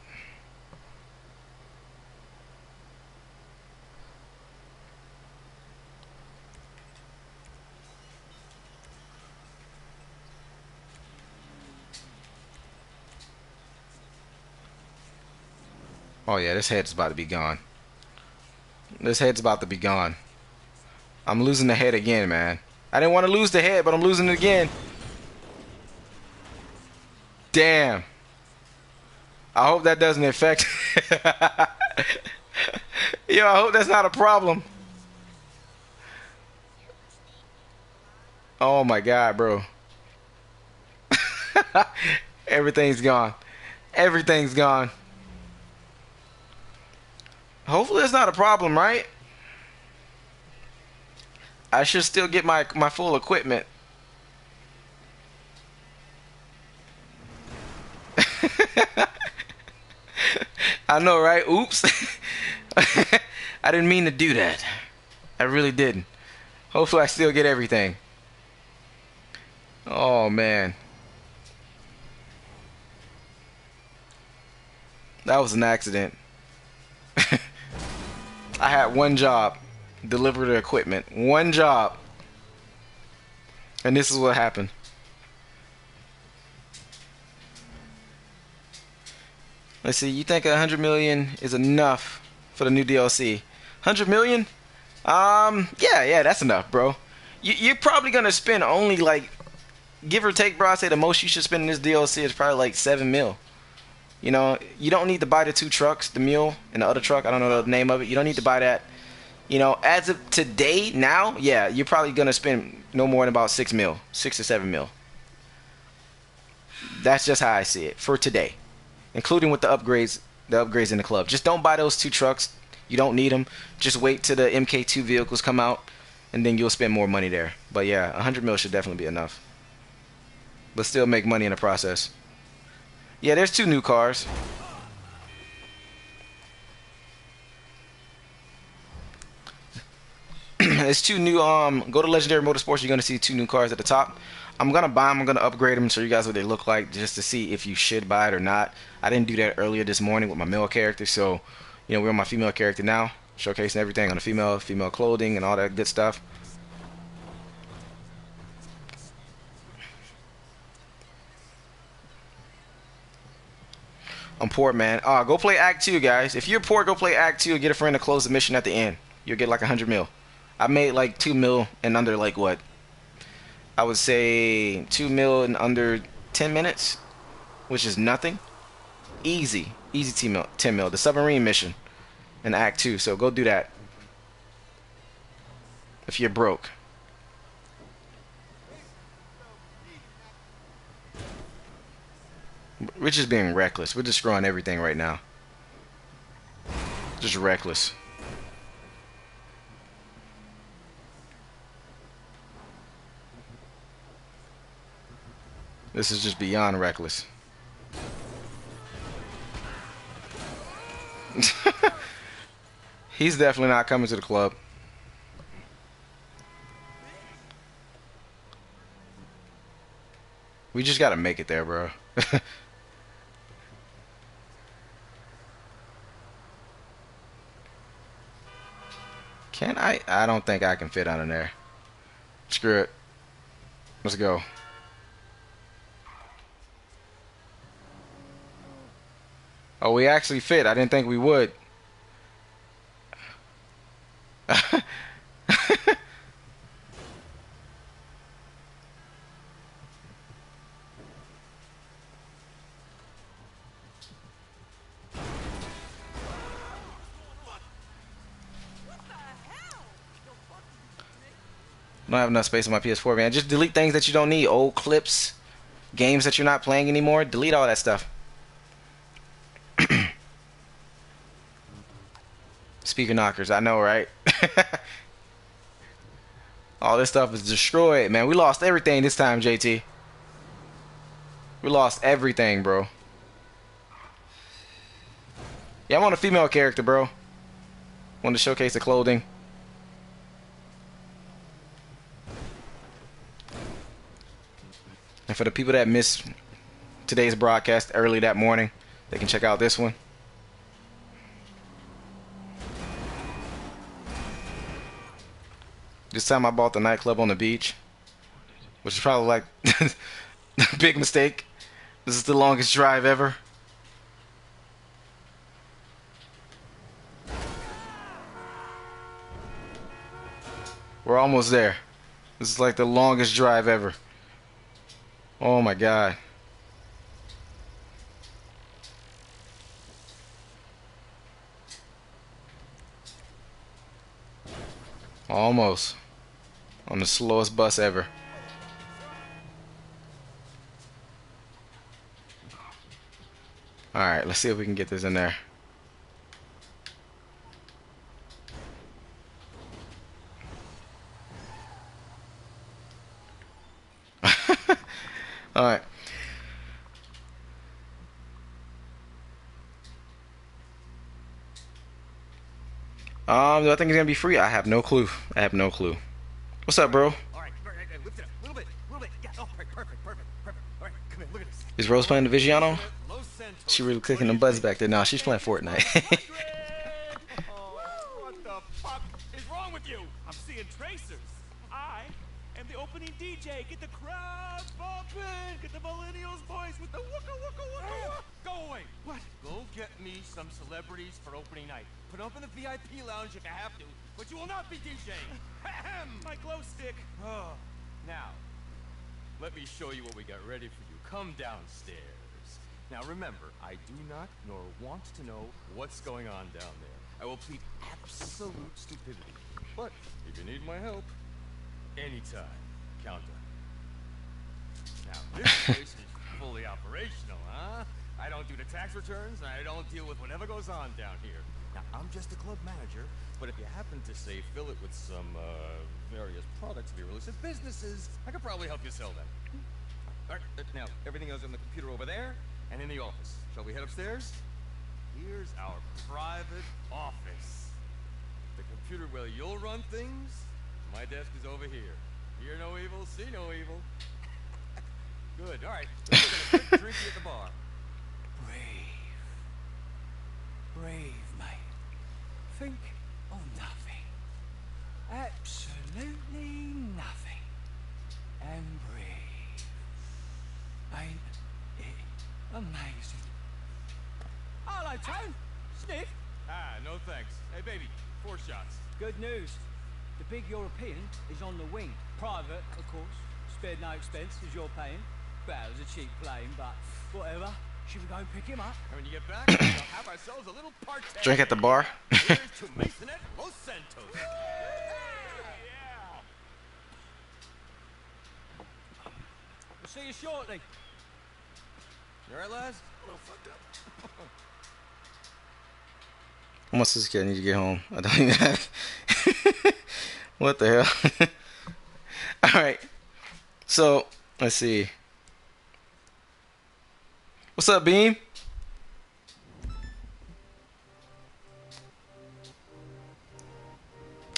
Oh yeah, this head's about to be gone. This head's about to be gone. I'm losing the head again, man. I didn't want to lose the head, but I'm losing it again. Damn. I hope that doesn't affect. Yo, I hope that's not a problem. Oh my god, bro. Everything's gone. Everything's gone. Hopefully it's not a problem, right? I should still get my my full equipment. I know, right? Oops. I didn't mean to do that. I really didn't. Hopefully I still get everything. Oh man. That was an accident. I had one job deliver the equipment. One job. And this is what happened. Let's see, you think 100 million is enough for the new DLC? 100 million? Um, yeah, yeah, that's enough, bro. You, you're probably gonna spend only like, give or take, bro. I say the most you should spend in this DLC is probably like seven mil. You know, you don't need to buy the two trucks, the mule and the other truck. I don't know the name of it. You don't need to buy that. You know, as of today, now, yeah, you're probably gonna spend no more than about six mil, six to seven mil. That's just how I see it for today, including with the upgrades, the upgrades in the club. Just don't buy those two trucks. You don't need them. Just wait till the MK2 vehicles come out, and then you'll spend more money there. But yeah, 100 mil should definitely be enough. But still make money in the process. Yeah, there's two new cars. it's two new um go to legendary motorsports. You're gonna see two new cars at the top. I'm gonna buy them i'm gonna upgrade them show you guys what they look like just to see if you should buy it or not. I didn't do that earlier this morning with my male character so you know we're on my female character now showcasing everything on the female female clothing and all that good stuff I'm poor, man. Uh, go play Act 2, guys. If you're poor, go play Act 2 and get a friend to close the mission at the end. You'll get like 100 mil. I made like 2 mil in under like what? I would say 2 mil in under 10 minutes, which is nothing. Easy. Easy 10 mil. 10 mil. The submarine mission in Act 2. So go do that. If you're broke. We're just being reckless. We're destroying everything right now. Just reckless. This is just beyond reckless. He's definitely not coming to the club. We just gotta make it there, bro. Can I? I don't think I can fit under there. Screw it. Let's go. Oh, we actually fit. I didn't think we would. I don't have enough space on my PS4, man. Just delete things that you don't need. Old clips, games that you're not playing anymore. Delete all that stuff. Speaker knockers, I know, right? all this stuff is destroyed, man. We lost everything this time, JT. We lost everything, bro. Yeah, I want a female character, bro. Want to showcase the clothing. And for the people that missed today's broadcast early that morning, they can check out this one. This time I bought the nightclub on the beach, which is probably like a big mistake. This is the longest drive ever. We're almost there. This is like the longest drive ever. Oh my god. Almost. On the slowest bus ever. Alright, let's see if we can get this in there. Alright. Um, do I think it's gonna be free? I have no clue. I have no clue. What's up, bro? All right, all right, all right, lift it up. A little bit, a little bit. Yeah, perfect, perfect, perfect, perfect. All right, come here, look at this. Is Rose playing the Vigiano? She really clicking the buttons back there. Nah, she's playing Fortnite. Oh, what the fuck is wrong with you? I'm seeing tracers. I am the opening DJ. Get the crowd Get the millennials voice with the wooka wooka wooka wooka. Go away. What? Go get me some celebrities for opening night. Put up in the VIP lounge if you have to, but you will not be DJing. My glow stick. Oh. Now, let me show you what we got ready for you. Come downstairs. Now remember, I do not nor want to know what's going on down there. I will plead absolute stupidity. But if you need my help, anytime, count on. Now this place is fully operational, huh? I don't do the tax returns, I don't deal with whatever goes on down here. Now I'm just a club manager, but if you happen to say fill it with some uh, various products of your illicit businesses, I could probably help you sell them. All right, uh, now everything else on the computer over there and in the office. Shall we head upstairs? Here's our private office. The computer where you'll run things. My desk is over here. Hear no evil, see no evil. Good. All right. Drink at the bar. Brave. Brave, mate. Think of nothing. Absolutely nothing. And brave. Ain't it amazing? Hello, Tone. Sniff. Ah, no thanks. Hey, baby, four shots. Good news. The big European is on the wing. Private, of course. Spared no expense as you're paying. Well, it was a cheap plane, but whatever. Should we go and pick him up? And when you get back, we'll have ourselves a little party. Drink at the bar. Here's to Maisonette Los Santos. Yeah. We'll see you shortly. You all right, lads? How much this kid? I need to get home. I don't even have. what the hell? All right. So let's see. What's up, Beam?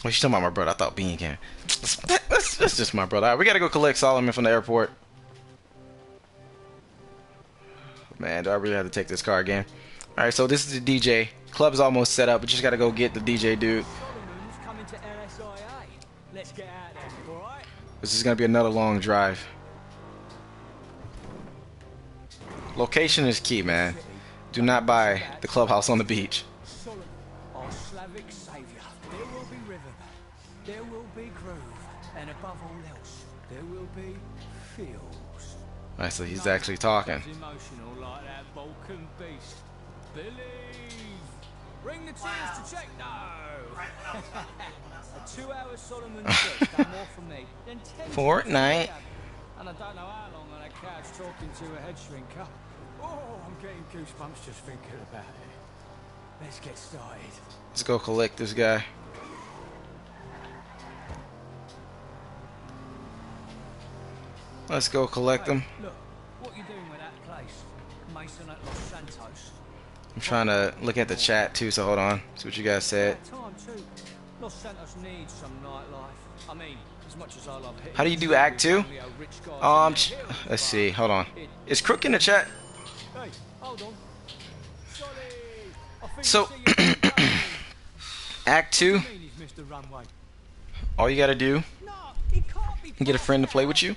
Oh, she's talking about my brother. I thought Beam came. That's, that's just my brother. Right, we gotta go collect Solomun from the airport. Man, do I really have to take this car again? All right, so this is the DJ. Club's almost set up. We just gotta go get the DJ dude. This is gonna be another long drive. Location is key, man. Do not buy the clubhouse on the beach. Solomun, our Slavic saviour. There will be rhythm. There will be groove. And above all else, there will be feels. All right, so he's actually talking. Nothing's emotional like that Balkan beast. Believe. Bring the tears to check. No. A two-hour Solomun trip more for me than ten. Fortnite. And I don't know how long on a couch talking to a head shrinker. Oh, I'm getting goosebumps just thinking about it. Let's get started. Let's go collect this guy. Let's go collect him. Look, what you doing with that place? Maisonette Los Santos. I'm trying to look at the chat too, so hold on. See what you guys said. Time too. Los Santos needs some nightlife. I mean, How do you do Act Two? family of rich guys Um, let's see. Hold on. Is Crook in the chat? So-. Act Two. What do you mean he's Mr. Runway? All you gotta do get a friend to play with you,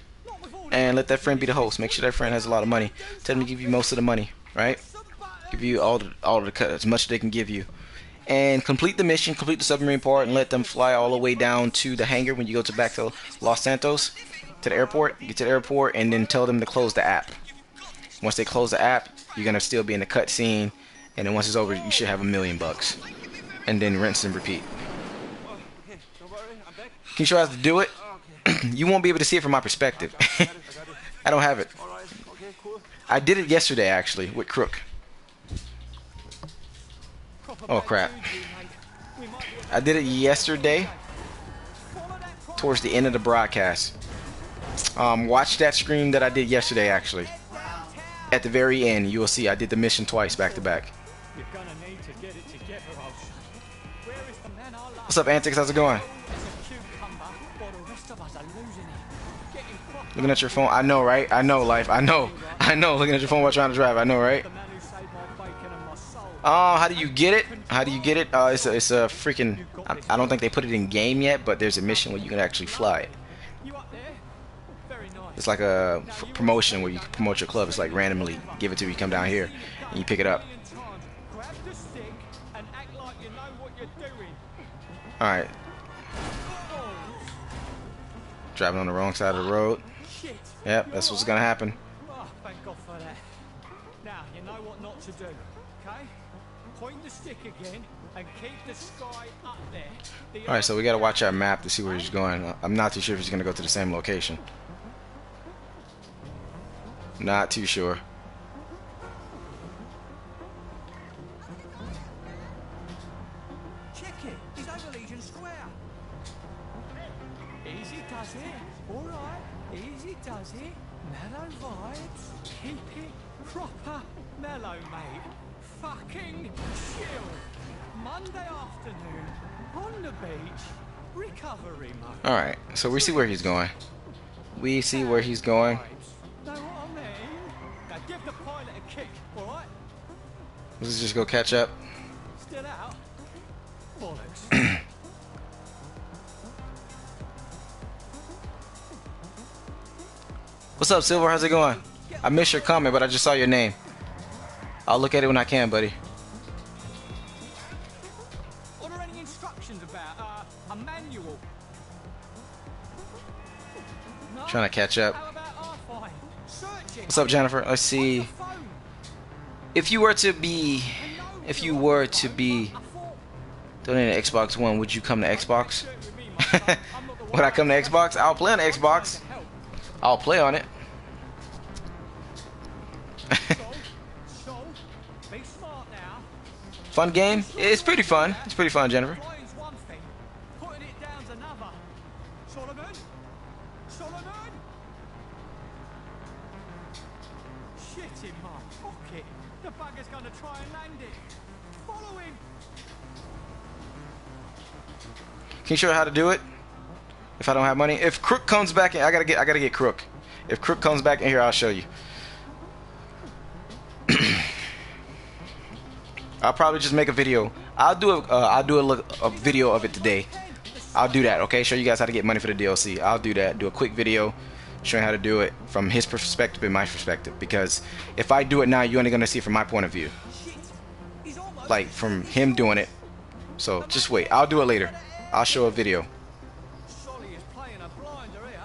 and let that friend be the host. Make sure that friend has a lot of money. Tell them to give you most of the money, right? Give you all the all the cut as much as they can give you, and complete the mission, complete the submarine part, and let them fly all the way down to the hangar when you go to back to Los Santos, to the airport. Get to the airport, and then tell them to close the app. Once they close the app, you're gonna still be in the cutscene, and then once it's over, you should have a million bucks, and then rinse and repeat. Can you show us how to do it? you won't be able to see it from my perspective. I don't have it. I did it yesterday actually with Crook. Oh crap. I did it yesterday towards the end of the broadcast. Um, watch that stream that I did yesterday actually. At the very end, you will see I did the mission twice back to back. What's up, Antics? How's it going? Looking at your phone. I know, right? I know, life. I know. I know. Looking at your phone while trying to drive. I know, right? Oh, how do you get it? How do you get it? Uh, it's a, it's a freaking. I, I don't think they put it in game yet, but there's a mission where you can actually fly it. It's like a promotion where you can promote your club. It's like randomly give it to you. Come down here and you pick it up. All right. Driving on the wrong side of the road. Yep, that's what's gonna happen. Oh. Now, you know what not to do, All right, so we gotta watch our map to see where he's going. I'm not too sure if he's gonna go to the same location. Not too sure. Recovery mode. All right, so we see where he's going. We see where he's going. Let's just go catch up. What's up, Silver? How's it going? I missed your comment, but I just saw your name. I'll look at it when I can, buddy. Trying to catch up. How about our find? Searching. What's up, Jennifer? Let's see. On the phone. If you were to be, if you were to be I donating Xbox One, would you come to Xbox? share it with me, my son. I'm not the Would I come to Xbox? I'll play on Xbox. I'll play on it. So, so, be smart now. Fun game? It's pretty fun. It's pretty fun, Jennifer. Can you show how to do it? If I don't have money, if Crook comes back in, I gotta get, I gotta get Crook. If Crook comes back in here, I'll show you. I'll probably just make a video. I'll do a, uh, I'll do a, look, a video of it today. I'll do that. Okay, show you guys how to get money for the DLC. I'll do that. Do a quick video showing how to do it from his perspective and my perspective. Because if I do it now, you're only gonna see it from my point of view, like from him doing it. So just wait. I'll do it later. I'll show a video. Solly is playing a blinder here.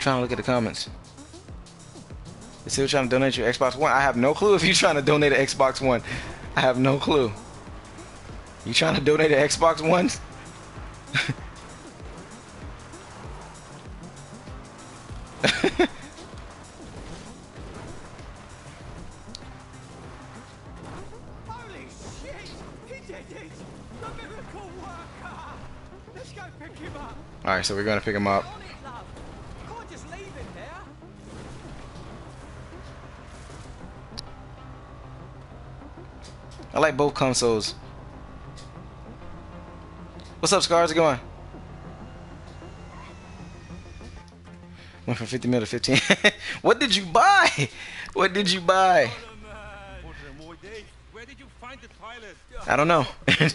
trying to look at the comments. Is he trying to donate your Xbox One? I have no clue if you're trying to donate an Xbox One. I have no clue. You trying to donate an Xbox One? Alright, so we're going to pick him up. I like both consoles. What's up, Scar? How's it going? Went from 50 mil to 15. what did you buy? What did you buy? I don't know.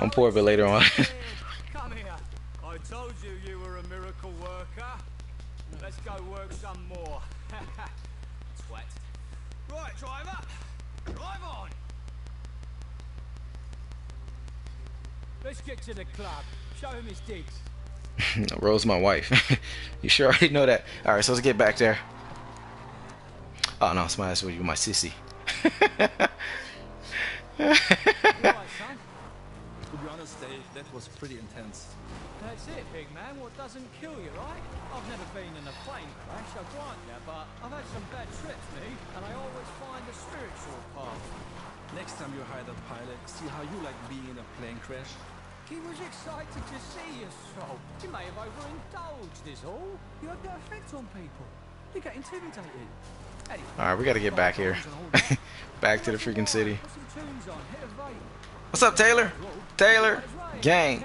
I'm poor, but later on. Come here. I told you you were a miracle worker. Let's go work some more. Twat. Right, driver. Drive on. Let's get to the club. Show him his digs. Rose, my wife. you sure already know that? All right, so let's get back there. Oh no, somebody asked what you my sissy. Right, son. To be honest, Dave, that was pretty intense. That's it, big man. What doesn't kill you, right? I've never been in a plane crash, I grant you, but I've had some bad trips, me, and I always find the spiritual path. Next time you hire that pilot, see how you like being in a plane crash. He was excited to see you, so you may have overindulged, is all. You have that effect on people. You get intimidated. Anyway, All right, we got to get back here. back to the freaking city. Put some tunes on, hit a vape. What's up, Taylor? Taylor, gang.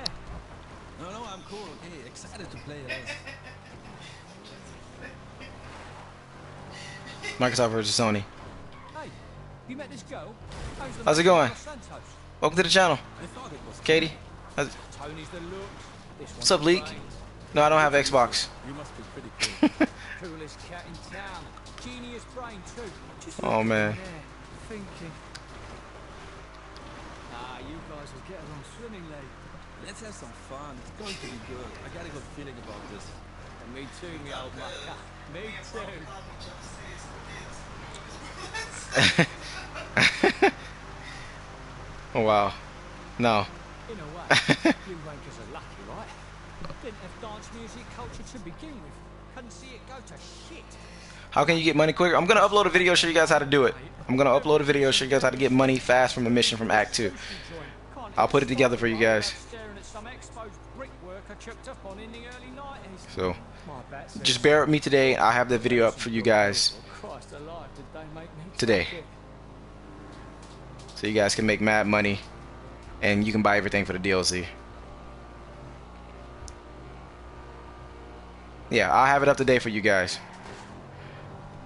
No, no, I'm cool. Okay, excited to play. Microsoft versus Sony. Hey, you met this girl? How's, it going? Welcome to the channel, I thought it was. Katie. How's- Tony's the look. This What's up, Leak? No, I don't have Xbox. You must be pretty cool. Coolest cat in town. Genius brain too. Just Oh, looking man. there, thinking. Ah, you guys will get along swimmingly. Let's have some fun. It's going to be good. I got a good feeling about this. And me too, me old mucker. Me too. Oh wow. No. In a way, you wankers are lucky, right? Didn't have dance music culture to begin with. Couldn't see it go to shit. How can you get money quicker? I'm gonna upload a video show you guys how to do it. I'm gonna upload a video show you guys how to get money fast from a mission from Act 2. I'll put it together for you guys. So My bad, sir. just bear with me today. I'll have the video up for you guys oh, Christ alive, did they make me Today. so you guys can make mad money and you can buy everything for the DLC. Yeah, I'll have it up today for you guys.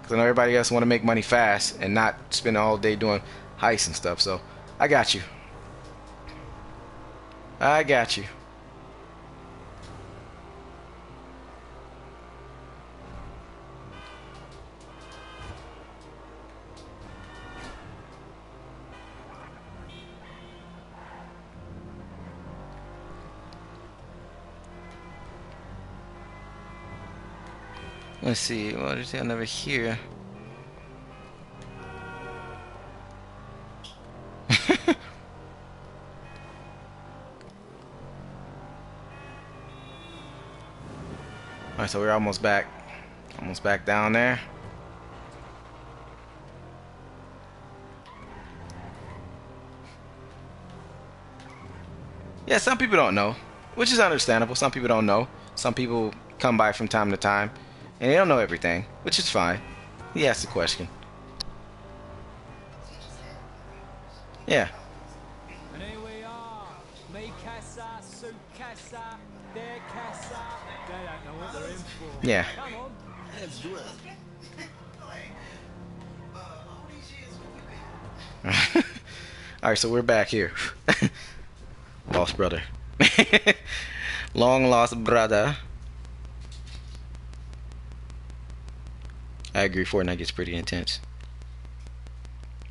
Cause I know everybody else want to make money fast and not spend all day doing heists and stuff. So I got you. I got you. Let's see. What is it? I never hear. Alright, so we're almost back. Almost back down there. Yeah, some people don't know, which is understandable. Some people don't know. Some people come by from time to time, and they don't know everything, which is fine. He asked the question. Yeah. Yeah. It. Alright, so we're back here. lost brother. Long lost brother. I agree, Fortnite gets pretty intense.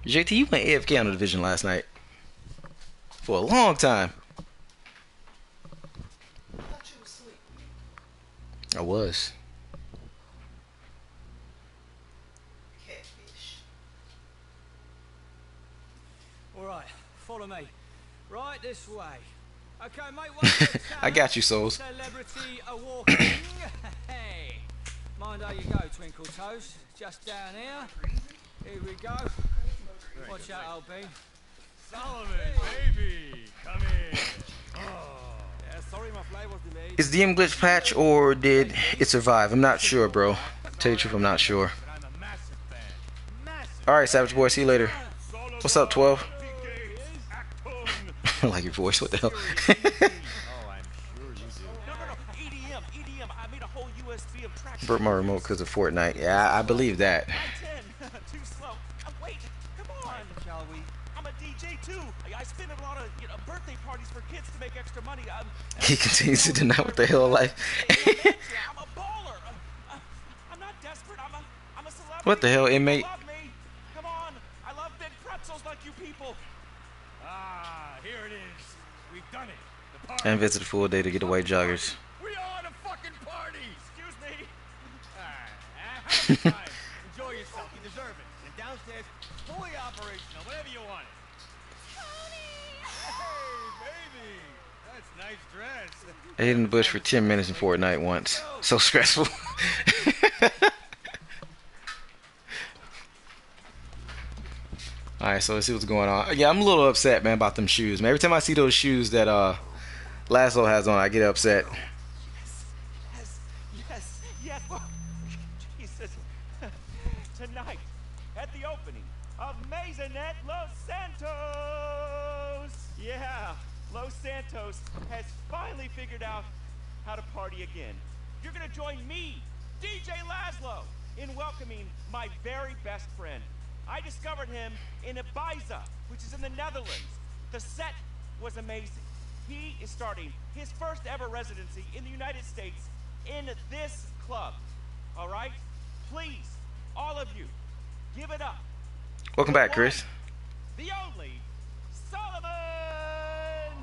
JT, you went AFK on the division last night. For a long time. I I was. All right, follow me. Right this way. Okay, mate. One at a I got you, Souls. Mind how you go, Twinkle Toes. Just down here. Here we go. Watch out, old bean. Solomun, baby, come in. Oh. Yeah, sorry my flight was delayed. Is DM glitch patch or did it survive? I'm not sure, bro. Tell you the truth, I'm not sure. I'm a massive fan. Massive. Alright, Savage Boy, see you later. What's up, 12? like your voice, what the hell? know, birthday parties for kids to make extra money. I'm, He continues to deny what the hell life. I'm a baller. I'm not desperate. I'm a, I'm a celebrity. What the hell, inmate? Love me. Come on. I love big pretzels like you people. Ah, here it is. We've done it. The I invested a full day to get away joggers. Enjoy yourself. You deserve it. And downstairs, fully operational, whenever you want. I hid in the bush for 10 minutes in Fortnite once. So stressful. Alright, so let's see what's going on. Yeah, I'm a little upset, man, about them shoes. Man, every time I see those shoes that uh Lazlow has on, I get upset. Of Maisonette Los Santos. Yeah, Los Santos has finally figured out how to party again. You're gonna join me, DJ Lazlow, in welcoming my very best friend. I discovered him in Ibiza, which is in the Netherlands. The set was amazing. He is starting his first ever residency in the United States in this club. All right? Please, all of you, give it up. Welcome back, Chris. The only Solomun!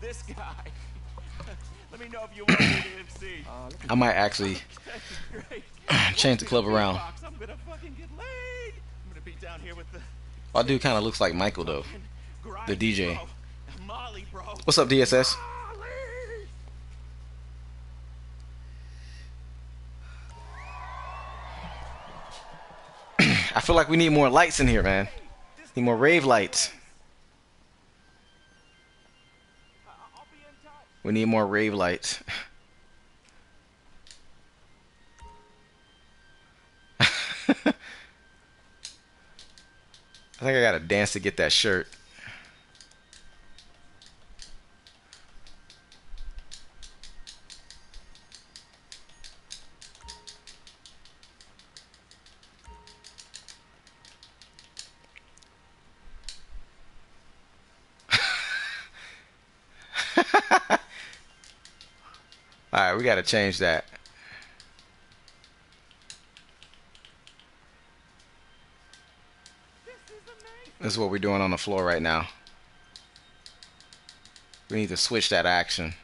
This guy. Let me know if you want to MC. I might actually change the club around. I'm gonna fucking get laid. I'm gonna be down here with the Our dude kind of looks like Michael, though. The DJ. bro. Molly, bro. What's up, DSS? I feel like we need more lights in here, man. Need more rave lights. We need more rave lights. I think I gotta dance to get that shirt. We gotta change that. This is what we're doing on the floor right now. We need to switch that action.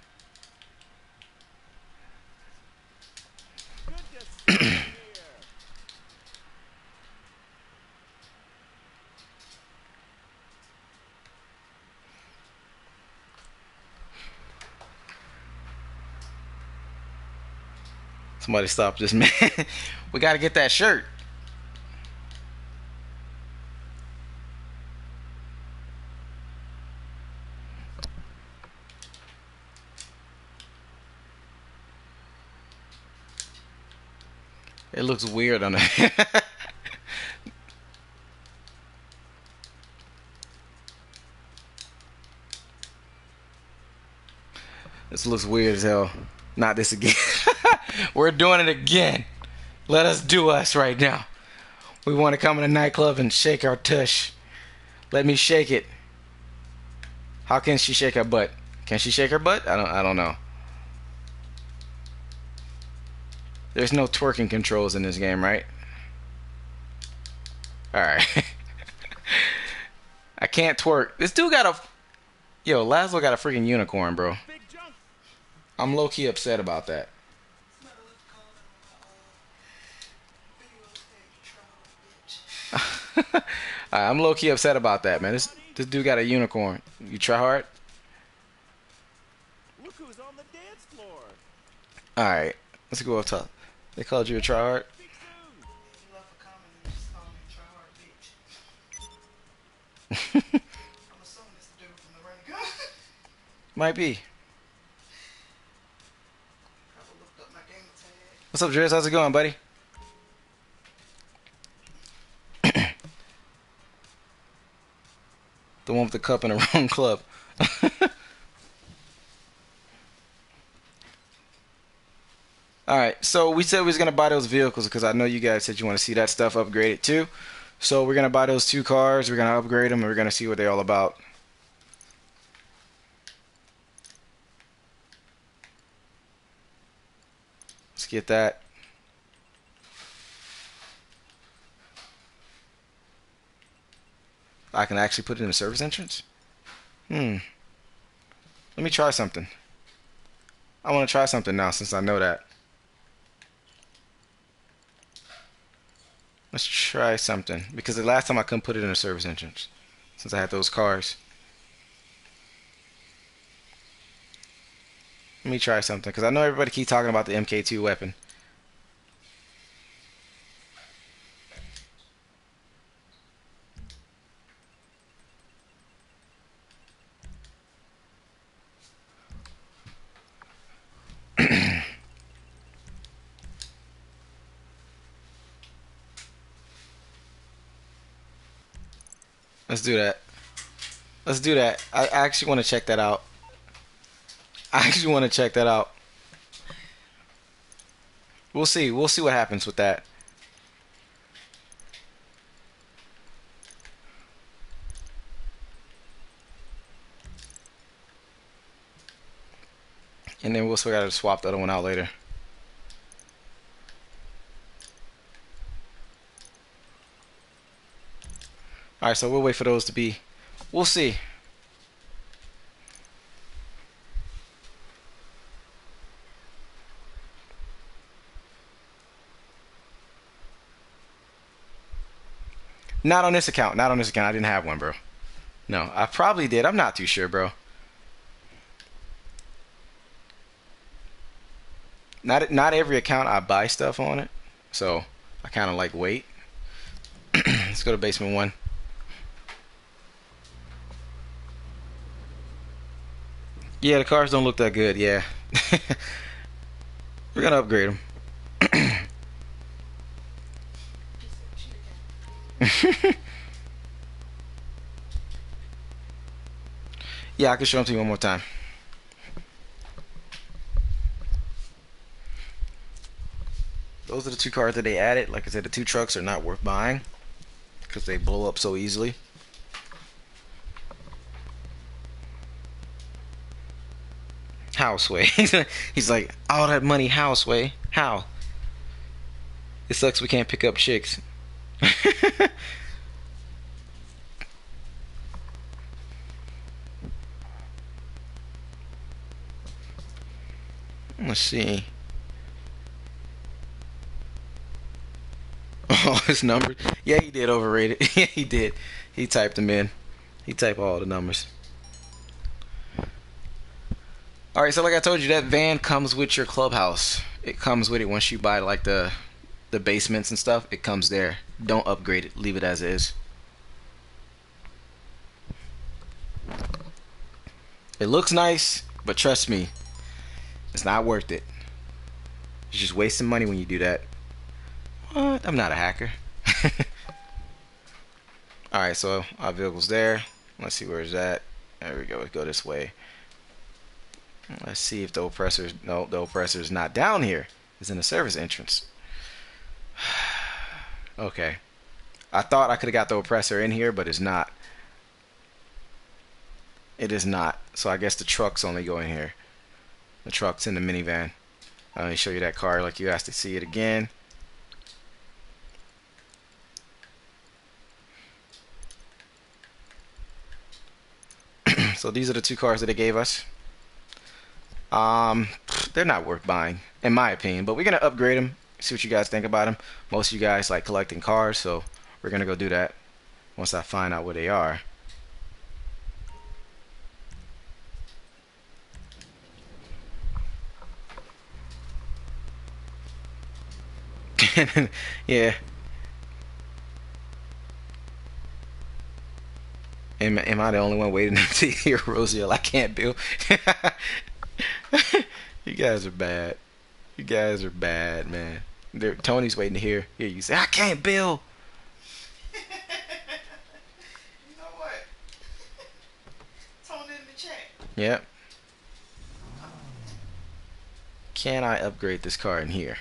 Somebody stop this man. we gotta get that shirt. It looks weird on this looks weird as hell. Not this again. We're doing it again. Let us do us right now. We want to come in a nightclub and shake our tush. Let me shake it. How can she shake her butt? Can she shake her butt? I don't. I don't know. There's no twerking controls in this game, right? All right. I can't twerk. This dude got a. Yo, Lazlow got a freaking unicorn, bro. I'm low key upset about that. Alright, I'm low key upset about that, man. This this dude got a unicorn. You try hard. Look who's on the dance floor. All right, let's go up top. They called you a try hard. Might be. What's up, Driz? How's it going, buddy? The one with the cup in the wrong club. All right, so we said we was gonna buy those vehicles because I know you guys said you want to see that stuff upgraded too. So we're gonna buy those two cars. We're gonna upgrade them, and we're gonna see what they're all about. Let's get that. I can actually put it in a service entrance? Hmm. Let me try something. I want to try something now since I know that. Let's try something. Because the last time I couldn't put it in a service entrance. Since I had those cars. Let me try something. Because I know everybody keep talking about the MK2 weapon. Let's do that. Let's do that. I actually want to check that out. I actually want to check that out. We'll see. We'll see what happens with that. And then we'll still gotta swap the other one out later. Alright, so we'll wait for those to be. We'll see. Not on this account. Not on this account. I didn't have one, bro. No, I probably did. I'm not too sure, bro. Not not every account I buy stuff on it, so I kind of like wait. Let's go to basement one. Yeah, the cars don't look that good. Yeah, we're gonna upgrade them. yeah, I can show them to you one more time. Those are the two cars that they added. Like I said, the two trucks are not worth buying because they blow up so easily. Houseway. He's like, all that money houseway. How? It sucks we can't pick up chicks. Let's see. Oh, his numbers. Yeah, he did overrate it. yeah, he did. He typed them in. He typed all the numbers. All right, so like I told you, that van comes with your clubhouse. It comes with it once you buy like the the basements and stuff. It comes there. Don't upgrade it. Leave it as is. It looks nice, but trust me, it's not worth it. You're just wasting money when you do that. What? I'm not a hacker. Alright, so our vehicle's there. Let's see where's that. There we go. Go this way. Let's see if the oppressor's no, the oppressor's not down here. It's in the service entrance. okay. I thought I could have got the oppressor in here, but it's not. It is not. So I guess the truck's only going here. The truck's in the minivan. Let me show you that car like you asked to see it again. so these are the two cars that they gave us. Um, they're not worth buying, in my opinion. But we're gonna upgrade them. See what you guys think about them. Most of you guys like collecting cars, so we're gonna go do that once I find out where they are. yeah. Am, am I the only one waiting to hear Rosiel? I can't build. you guys are bad. You guys are bad, man. Tony's waiting to hear you say, "I can't, Bill." you know what? Tony in the chat. Yep. Can I upgrade this car in here?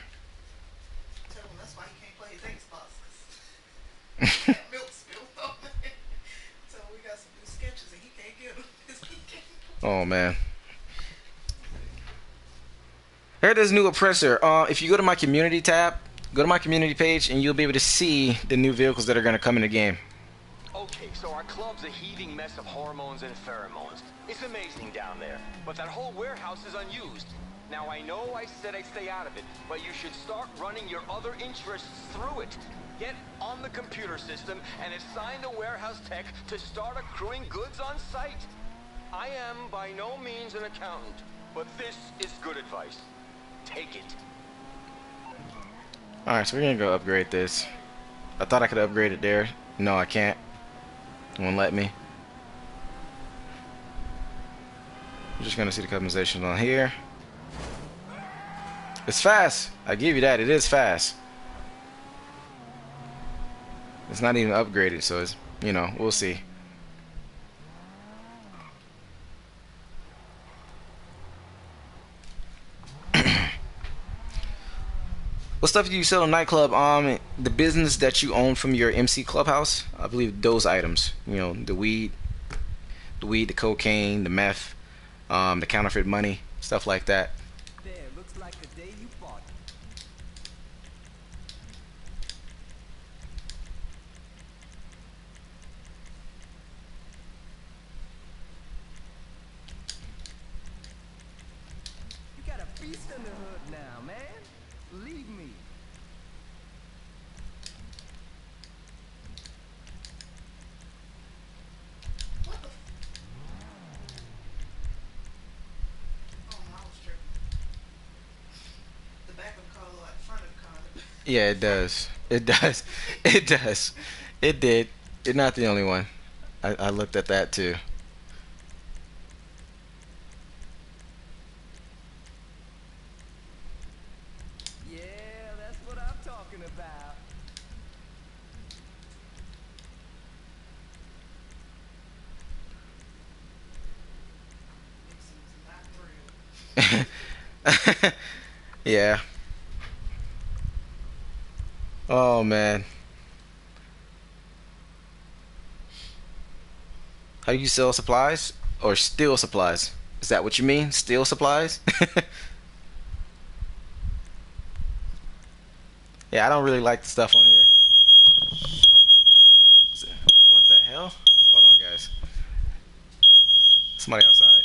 There's new oppressor. Uh, if you go to my community tab, go to my community page, and you'll be able to see the new vehicles that are gonna come in the game. Okay, so our club's a heaving mess of hormones and pheromones. It's amazing down there, but that whole warehouse is unused. Now I know I said I'd stay out of it, but you should start running your other interests through it. Get on the computer system and assign the warehouse tech to start accruing goods on site. I am by no means an accountant, but this is good advice. Take it. All right, so we're gonna go upgrade this. I thought I could upgrade it there. No, I can't. It won't let me. I'm just gonna see the customizations on here. It's fast. I give you that. It is fast. It's not even upgraded, so it's you know we'll see. What stuff do you sell in nightclub? Um, the business that you own from your MC Clubhouse. I believe those items. You know, the weed, the weed, the cocaine, the meth, um, the counterfeit money, stuff like that. There, looks like the day you bought it. You got a beast in the hood now, man. Leave me. What the? f- Oh, no, I was tripping. The back of the car looked like front of the car. Yeah, it does. It does. It does. It did. You're not the only one. I, I looked at that too. Yeah, that's what I'm talking about. Nixon's not real. yeah. Oh man. How do you sell supplies or steal supplies? Is that what you mean? Steal supplies? yeah, I don't really like the stuff on here. What the hell? Hold on, guys. Somebody outside.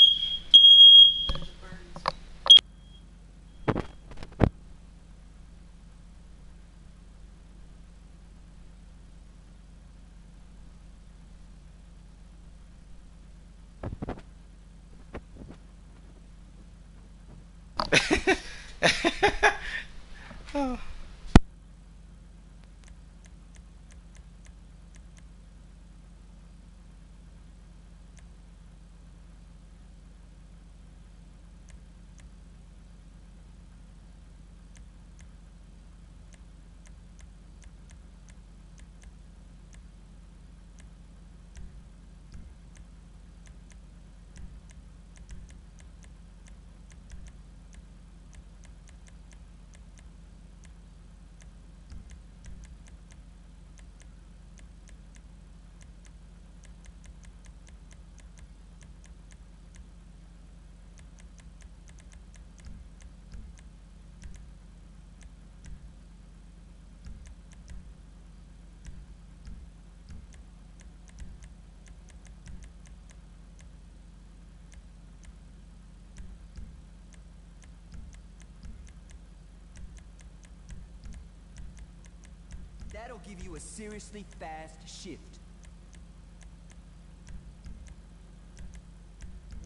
That'll give you a seriously fast shift.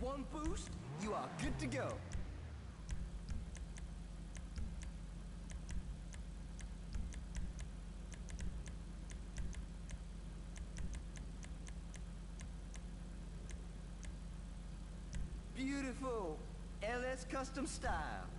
One boost, you are good to go. Beautiful. LS custom style.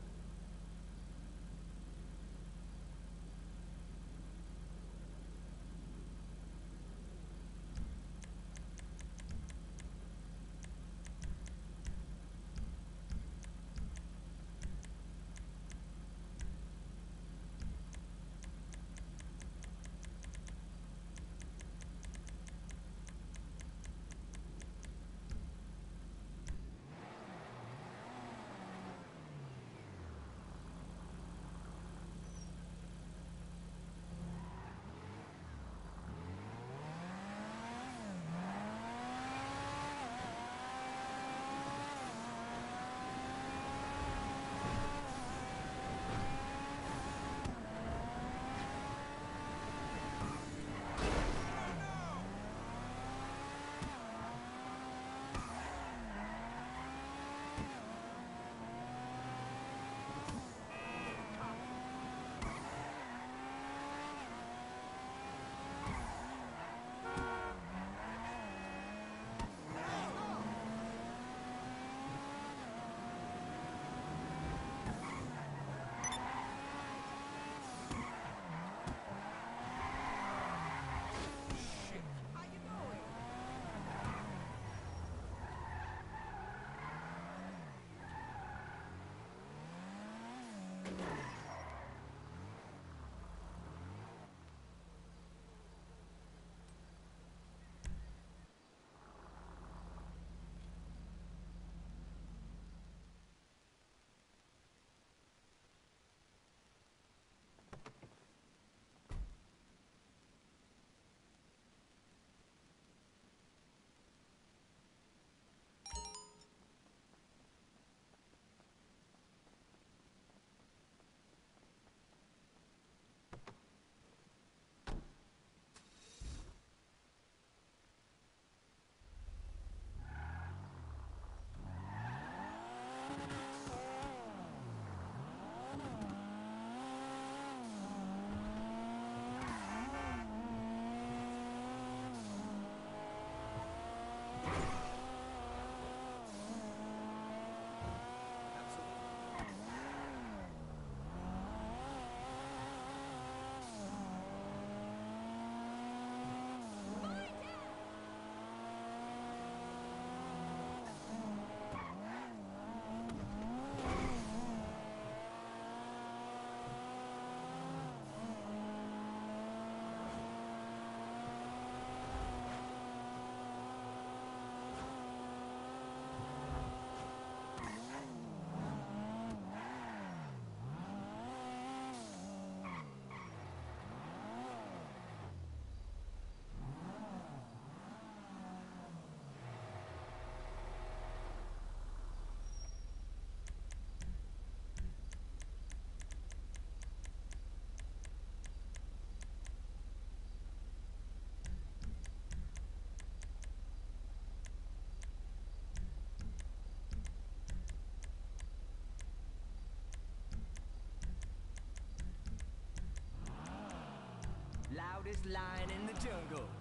loudest lion in the jungle.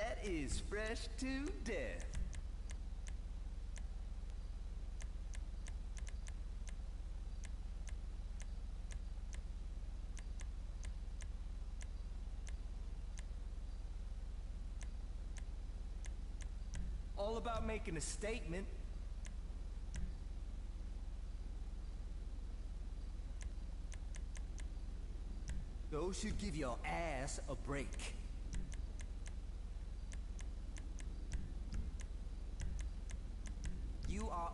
That is fresh to death. All about making a statement. Those should give your ass a break. You are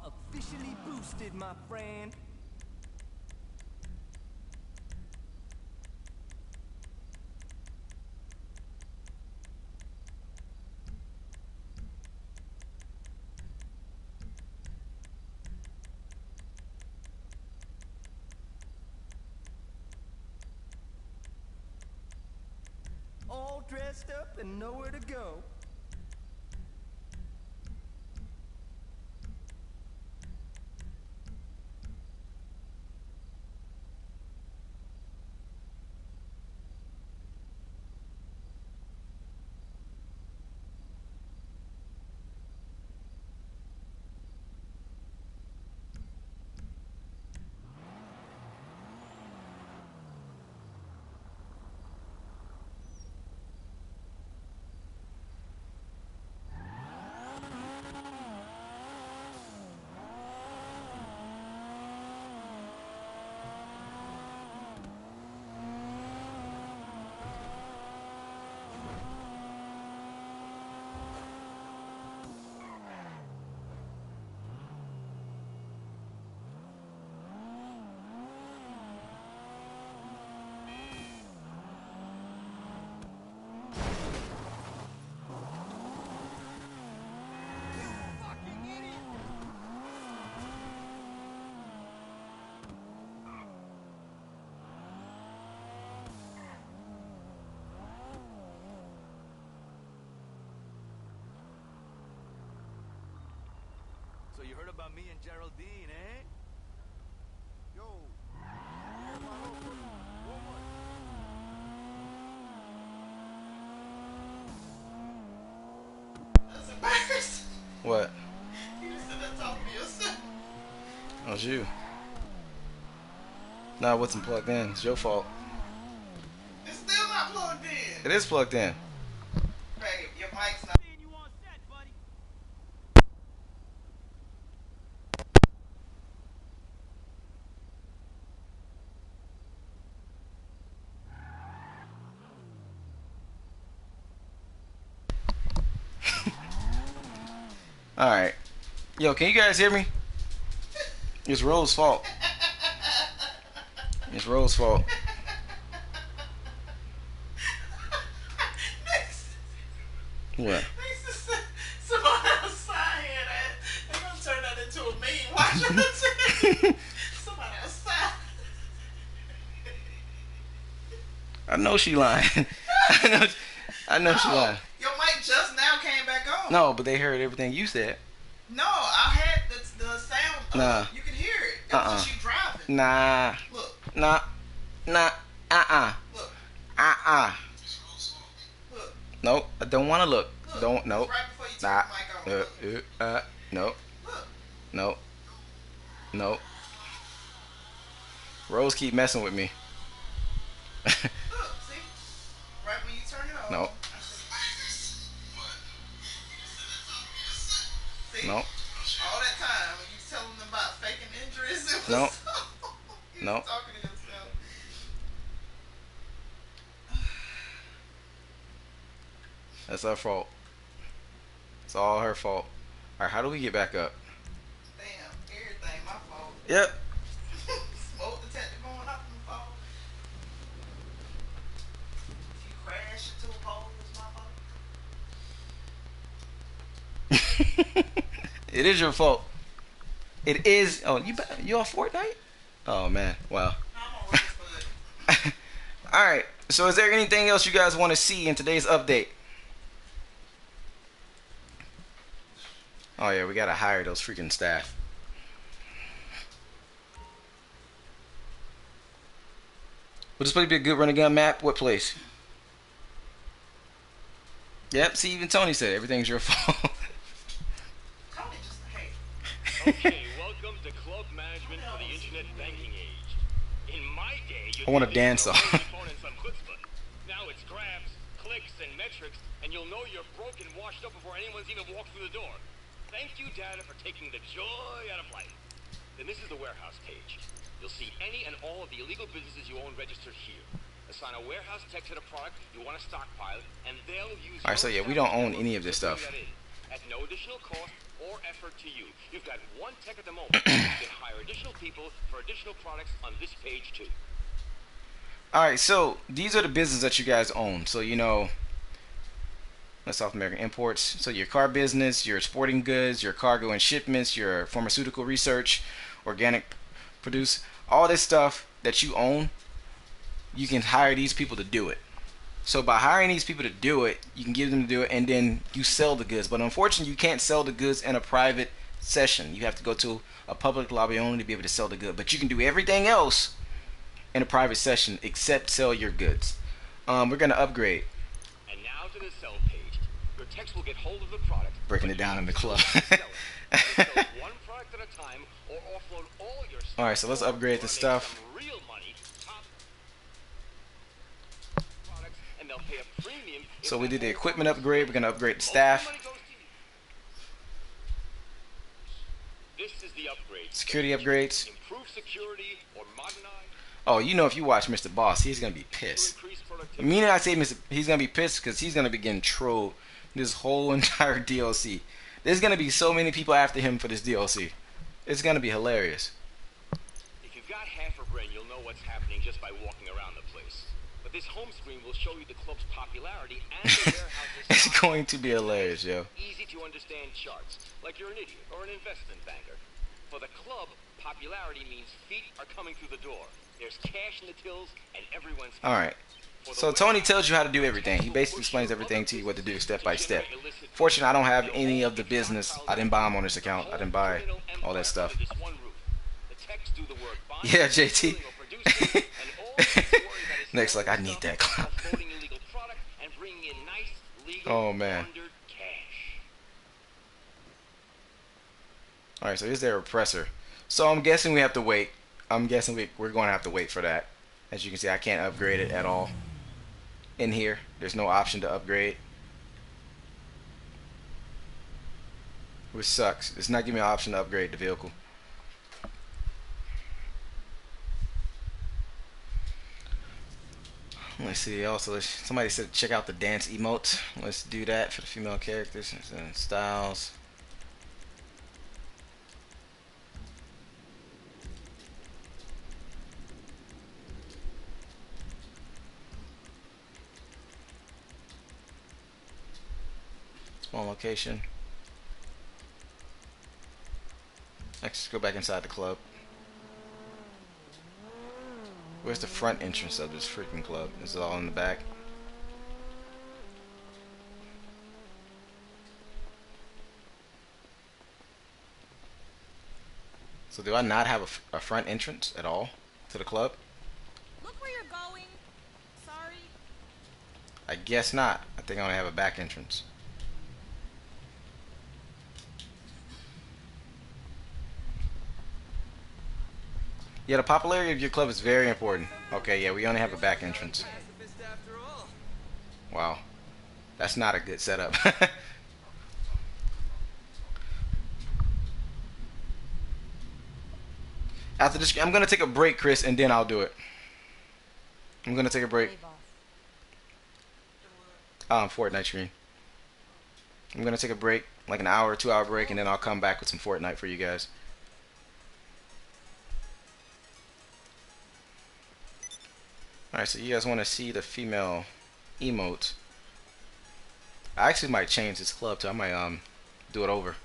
officially my friend. All dressed up and nowhere to go. You heard about me and Geraldine, eh? Yo. Hey, my little foot. One more. That's embarrassing. What? You just said that talking to yourself. That was you. Nah, it wasn't plugged in. It's your fault. It's still not plugged in. It is plugged in. Yo, can you guys hear me? It's Rose's fault. It's Rose's fault. What? Somebody outside here they're gonna turn that into a meme. Somebody outside. I know she lying. I know. I know she oh, lying. Your mic just now came back on. No, but they heard everything you said. Nah. You could hear it. Uh uh driving. Nah. Look. Nah. Nah. Uh uh. Look. Uh uh. Look. Nope. I don't want to look. Don't. Nope. Right Nah. the mic on. Uh, uh, uh. Nope. Nope. Nope. Rose keep messing with me. do we get back up? Damn, everything my fault. Yep. Smoke detector going up in the fall. If you crash into a pole, it's my fault. It is your fault. It is. Oh, you bet- you on Fortnite? Oh man, wow. All right. So, is there anything else you guys want to see in today's update? Oh yeah, we gotta hire those freaking staff. Would this place be a good run gun map? What place? Yep. See, even Tony said everything's your fault. okay, welcome to club management for the internet banking age. In my day, you I want to dance off. and. Now it's grabs, clicks, and metrics, and you'll know you're broken, washed up before anyone's even walked through the door. Thank you, data, for taking the joy out of life. Then this is the warehouse page. You'll see any and all of the illegal businesses you own registered here. Assign a warehouse tech to the product you want to stockpile, and they'll use. All right, so yeah, we don't own any of this stuff. At no additional cost or effort to you. You've got one tech at the moment. you can hire additional people for additional products on this page too. All right, so these are the businesses that you guys own. So you know, South American imports. So your car business, your sporting goods, your cargo and shipments, your pharmaceutical research, organic produce, all this stuff that you own, you can hire these people to do it. So by hiring these people to do it, you can give them to do it, and then you sell the goods. But unfortunately, you can't sell the goods in a private session. You have to go to a public lobby only to be able to sell the good. But you can do everything else in a private session except sell your goods. Um, we're gonna upgrade. And now to the sell page. Techs will get hold of the product. Breaking it down in the club. one product at a time, or offload all your All right, so let's upgrade the stuff. real money. Top products, and they'll pay a premium. So we did the equipment upgrade. We're gonna upgrade the staff. This is the upgrade. Security upgrades. Improve security or modernize. Oh, you know if you watch Mr. Boss, he's gonna be pissed. The meaning I say Mr. he's gonna be pissed because he's gonna be getting trolled this whole entire DLC. There's gonna be so many people after him for this DLC. It's gonna be hilarious. If you've got half a brain, you'll know what's happening just by walking around the place. But this home screen will show you the club's popularity and the warehouse's It's going to be hilarious, yo. easy to understand charts, like you're an idiot or an investment banker. For the club, popularity means feet are coming through the door. There's cash in the tills, and everyone's. All right. So Tony tells you how to do everything. He basically explains everything to you what to do step by step. Fortunately, I don't have any of the business. I didn't buy them on this account. I didn't buy all that stuff. Yeah, JT. Next, like I need that clout. oh man. All right, so here's the Oppressor. So I'm guessing we have to wait. I'm guessing we, we're going to have to wait for that. As you can see, I can't upgrade it at all. In here, there's no option to upgrade. Which sucks. It's not giving me an option to upgrade the vehicle. Let's see. Also, somebody said check out the dance emotes. Let's do that for the female characters and styles. Small location. Let's go back inside the club. Where's the front entrance of this freaking club? Is it all in the back? So do I not have a f- a, front entrance at all to the club? Look where you're going. Sorry. I guess not. I think I only have a back entrance. Yeah, the popularity of your club is very important. Okay, yeah, we only have a back entrance. Wow. That's not a good setup. After this, I'm gonna take a break, Chris, and then I'll do it. I'm gonna take a break. Um, Fortnite screen. I'm gonna take a break, like an hour, two hour break, and then I'll come back with some Fortnite for you guys. Alright, so you guys want to see the female emote. I actually might change this club too. I might um do it over.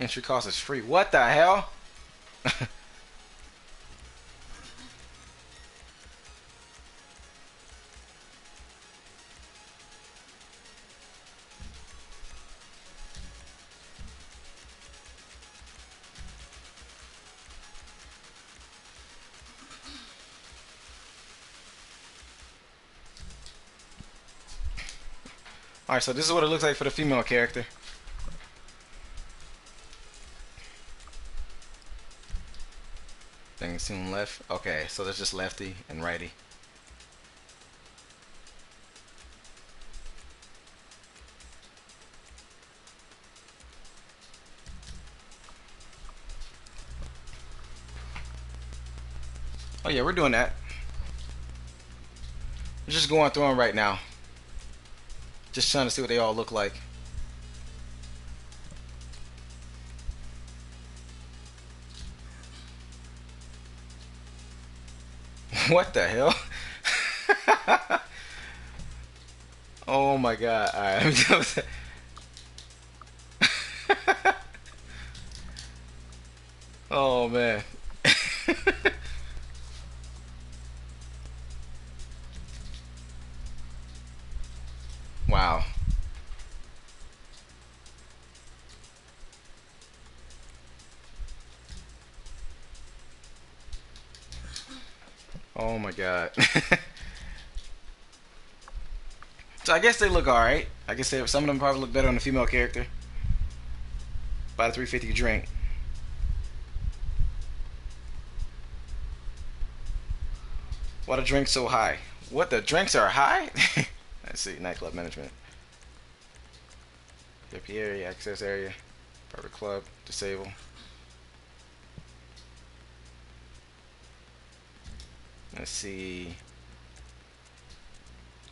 Entry cost is free. What the hell? Alright, so this is what it looks like for the female character. Thing soon left. Okay, so that's just lefty and righty. Oh yeah, we're doing that. We're just going through them right now. Just trying to see what they all look like. what the hell? oh my god. Alright, Oh man. God. so I guess they look alright. I guess they, some of them probably look better on the female character. Buy the 350 drink. Why the drinks so high? What the drinks are high? Let's see, nightclub management. VIP area, access area, private club, disable. Let's see.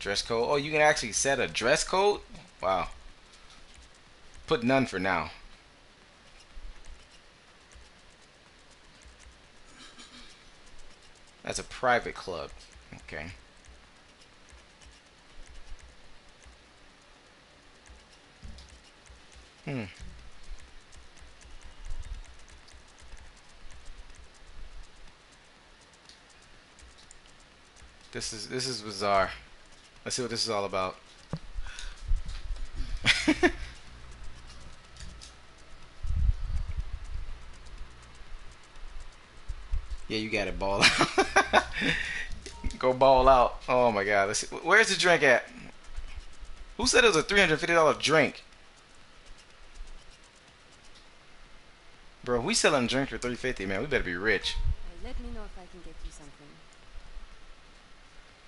Dress code. Oh, you can actually set a dress code? Wow. Put none for now. That's a private club. Okay. Hmm. This is this is bizarre. Let's see what this is all about. yeah, you got it. Ball out. Go ball out. Oh my god. Let's see. Where's the drink at? Who said it was a three hundred fifty dollar drink? Bro, we selling drinks for three fifty, man. We better be rich. Let me know if I can get you something.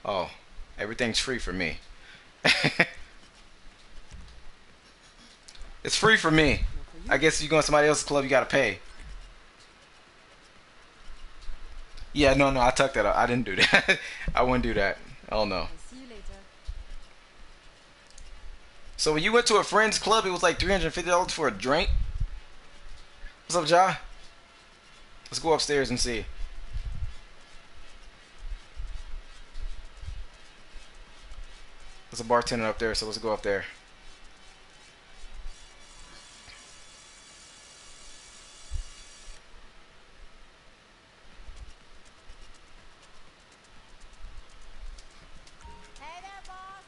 Oh, everything's free for me. it's free for me. I guess you go to somebody else's club, you gotta pay. Yeah, no, no, I tucked that up. I didn't do that. I wouldn't do that. Oh no. I'll see you later. So when you went to a friend's club, it was like three hundred fifty dollars for a drink. What's up, Ja? Let's go upstairs and see. There's a bartender up there, so let's go up there. Hey there, boss.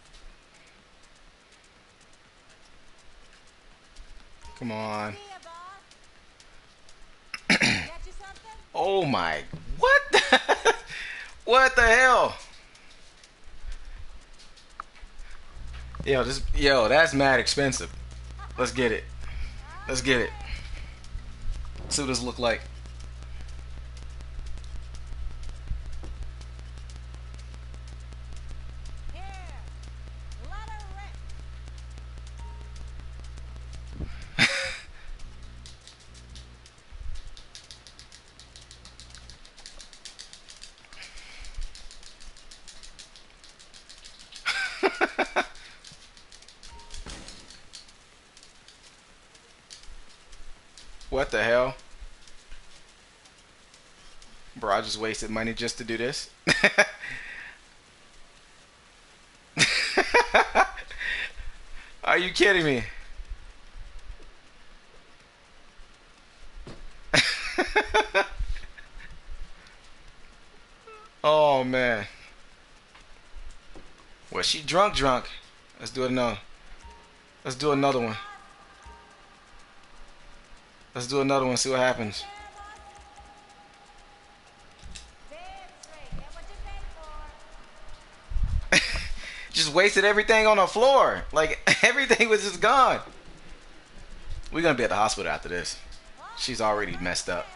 Come on. See ya, boss. Get you something? Oh my. What? what the hell? Yo, this yo, that's mad expensive. Let's get it. Let's get it. See what this look like. Just wasted money just to do this. Are you kidding me? oh man. Well, she drunk, drunk. Let's do another. Let's do another one. Let's do another one. See what happens. Wasted everything on the floor. Like everything was just gone. We're gonna be at the hospital after this. She's already messed up.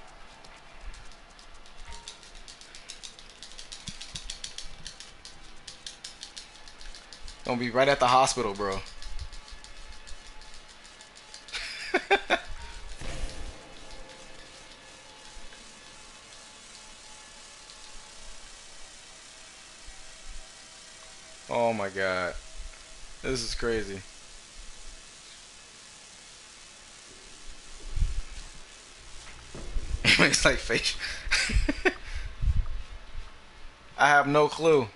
Gonna be right at the hospital, bro. Oh my god. This is crazy. it's like face. I have no clue.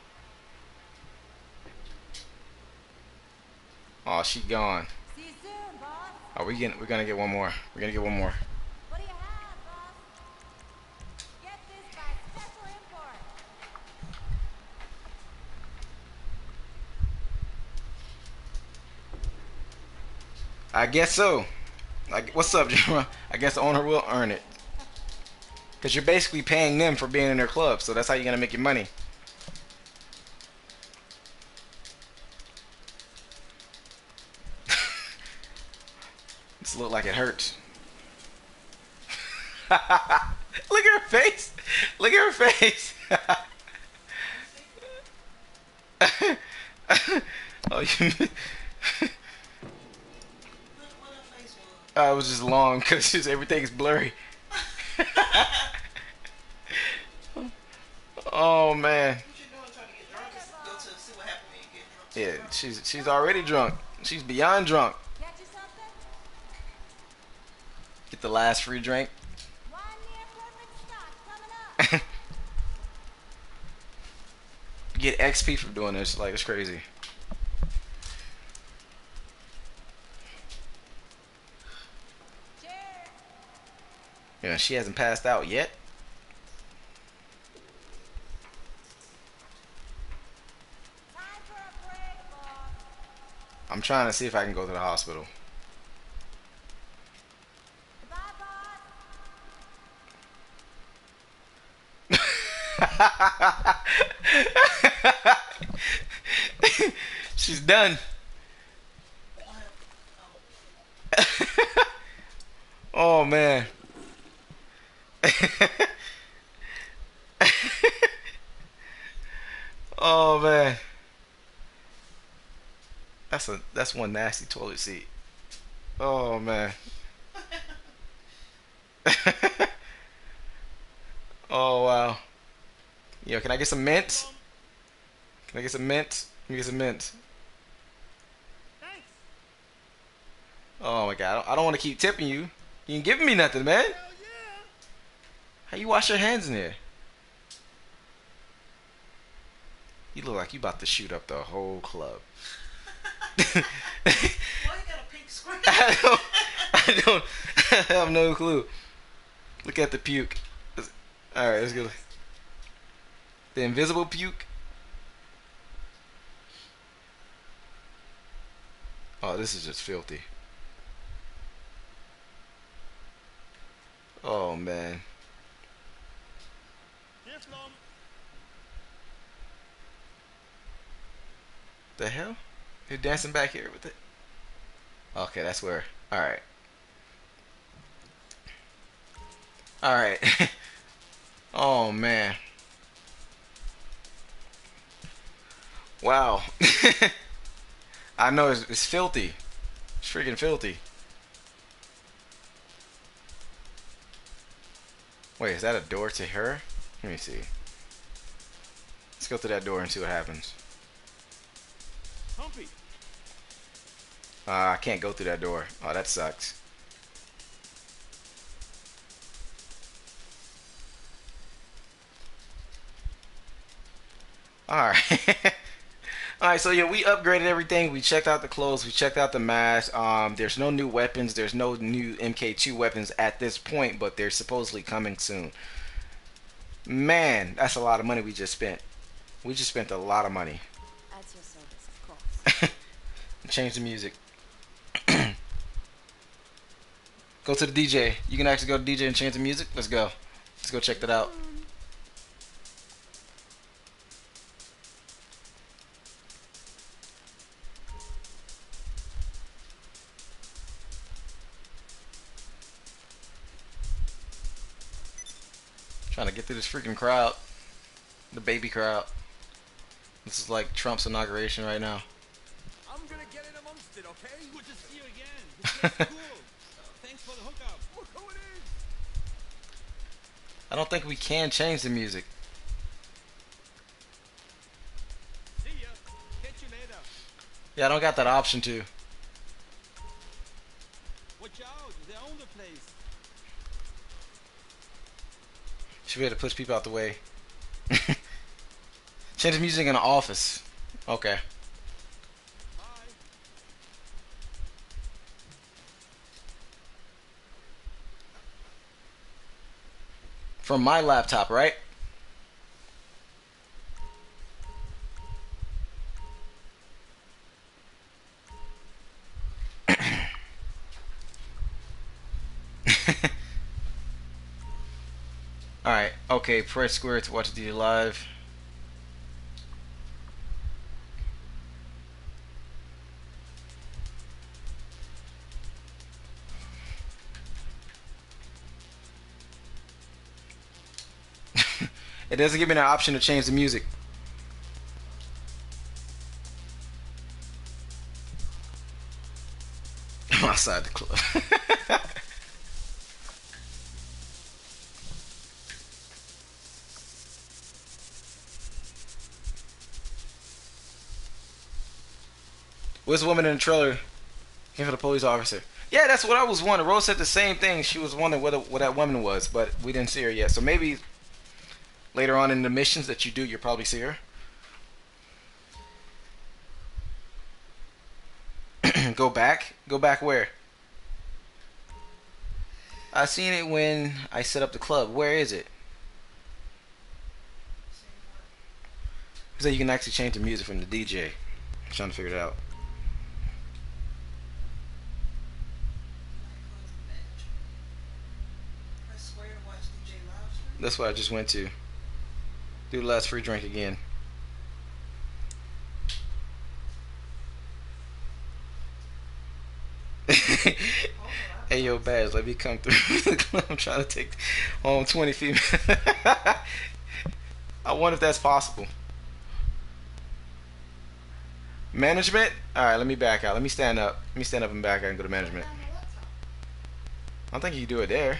Oh, she gone. See you soon, we getting? We're gonna get one more. We're gonna get one more. I guess so. Like, what's up, Jim? I guess the owner will earn it. Cause you're basically paying them for being in their club, so that's how you're gonna make your money. this look like it hurts. Look at her face. Look at her face. oh, you. Uh, it was just long because just everything's blurry. oh man. Is. Yeah, she's she's already drunk. She's beyond drunk. Get the last free drink. Get XP for doing this. Like it's crazy. Cheers. She hasn't passed out yet. I'm trying to see if I can go to the hospital. She's done. oh man. oh man. That's a that's one nasty toilet seat. Oh man. oh wow. Yo, can I get some mint? Can I get some mint? Let me get some mint. Thanks. Oh my god, I don't, I don't want to keep tipping you. You ain't giving me nothing, man. How you wash your hands in there? You look like you about to shoot up the whole club. Why you got a pink square? I don't, I don't I have no clue. Look at the puke. Alright, let's go. The invisible puke. Oh, this is just filthy. Oh man. The hell? You're dancing back here with it? Okay, that's where. Alright. Alright. oh man. Wow. I know it's, it's filthy. It's freaking filthy. Wait, is that a door to her? Let me see. Let's go through that door and see what happens. Humpy. Uh, I can't go through that door. Oh, that sucks. Alright. Alright, so yeah, we upgraded everything. We checked out the clothes. We checked out the mask. Um, there's no new weapons. There's no new MK2 weapons at this point, but they're supposedly coming soon. Man, that's a lot of money we just spent. We just spent a lot of money. At your service, of course. Change the music. go to the DJ. You can actually go to DJ and change the music. Let's go. Let's go check that out. Through this freaking crowd. The baby crowd. This is like Trump's inauguration right now. I'm gonna get in amongst it, okay? Good to see you again. This cool. Thanks for the hookup. Look who it is! I don't think we can change the music. See ya. Catch you later. Yeah, I don't got that option to. Be able to push people out the way. Change the music in the office. Okay. From my laptop, right? Okay, press square to watch the live. it doesn't give me an option to change the music. I'm outside the club. Where's the woman in the trailer? Came for the police officer. Yeah, that's what I was wondering. Rose said the same thing. She was wondering what, what that woman was, but we didn't see her yet. So maybe later on in the missions that you do, you'll probably see her. Go back. Go back where? I seen it when I set up the club. Where is it? So you can actually change the music from the DJ. I'm trying to figure it out. Press square to watch DJ live stream. That's what I just went to. Do the last free drink again. hey yo, Baz, let me come through. I'm trying to take home 20 female. I wonder if that's possible. Management? Alright, let me back out. Let me stand up. Let me stand up and back out and go to management. I don't think you can do it there.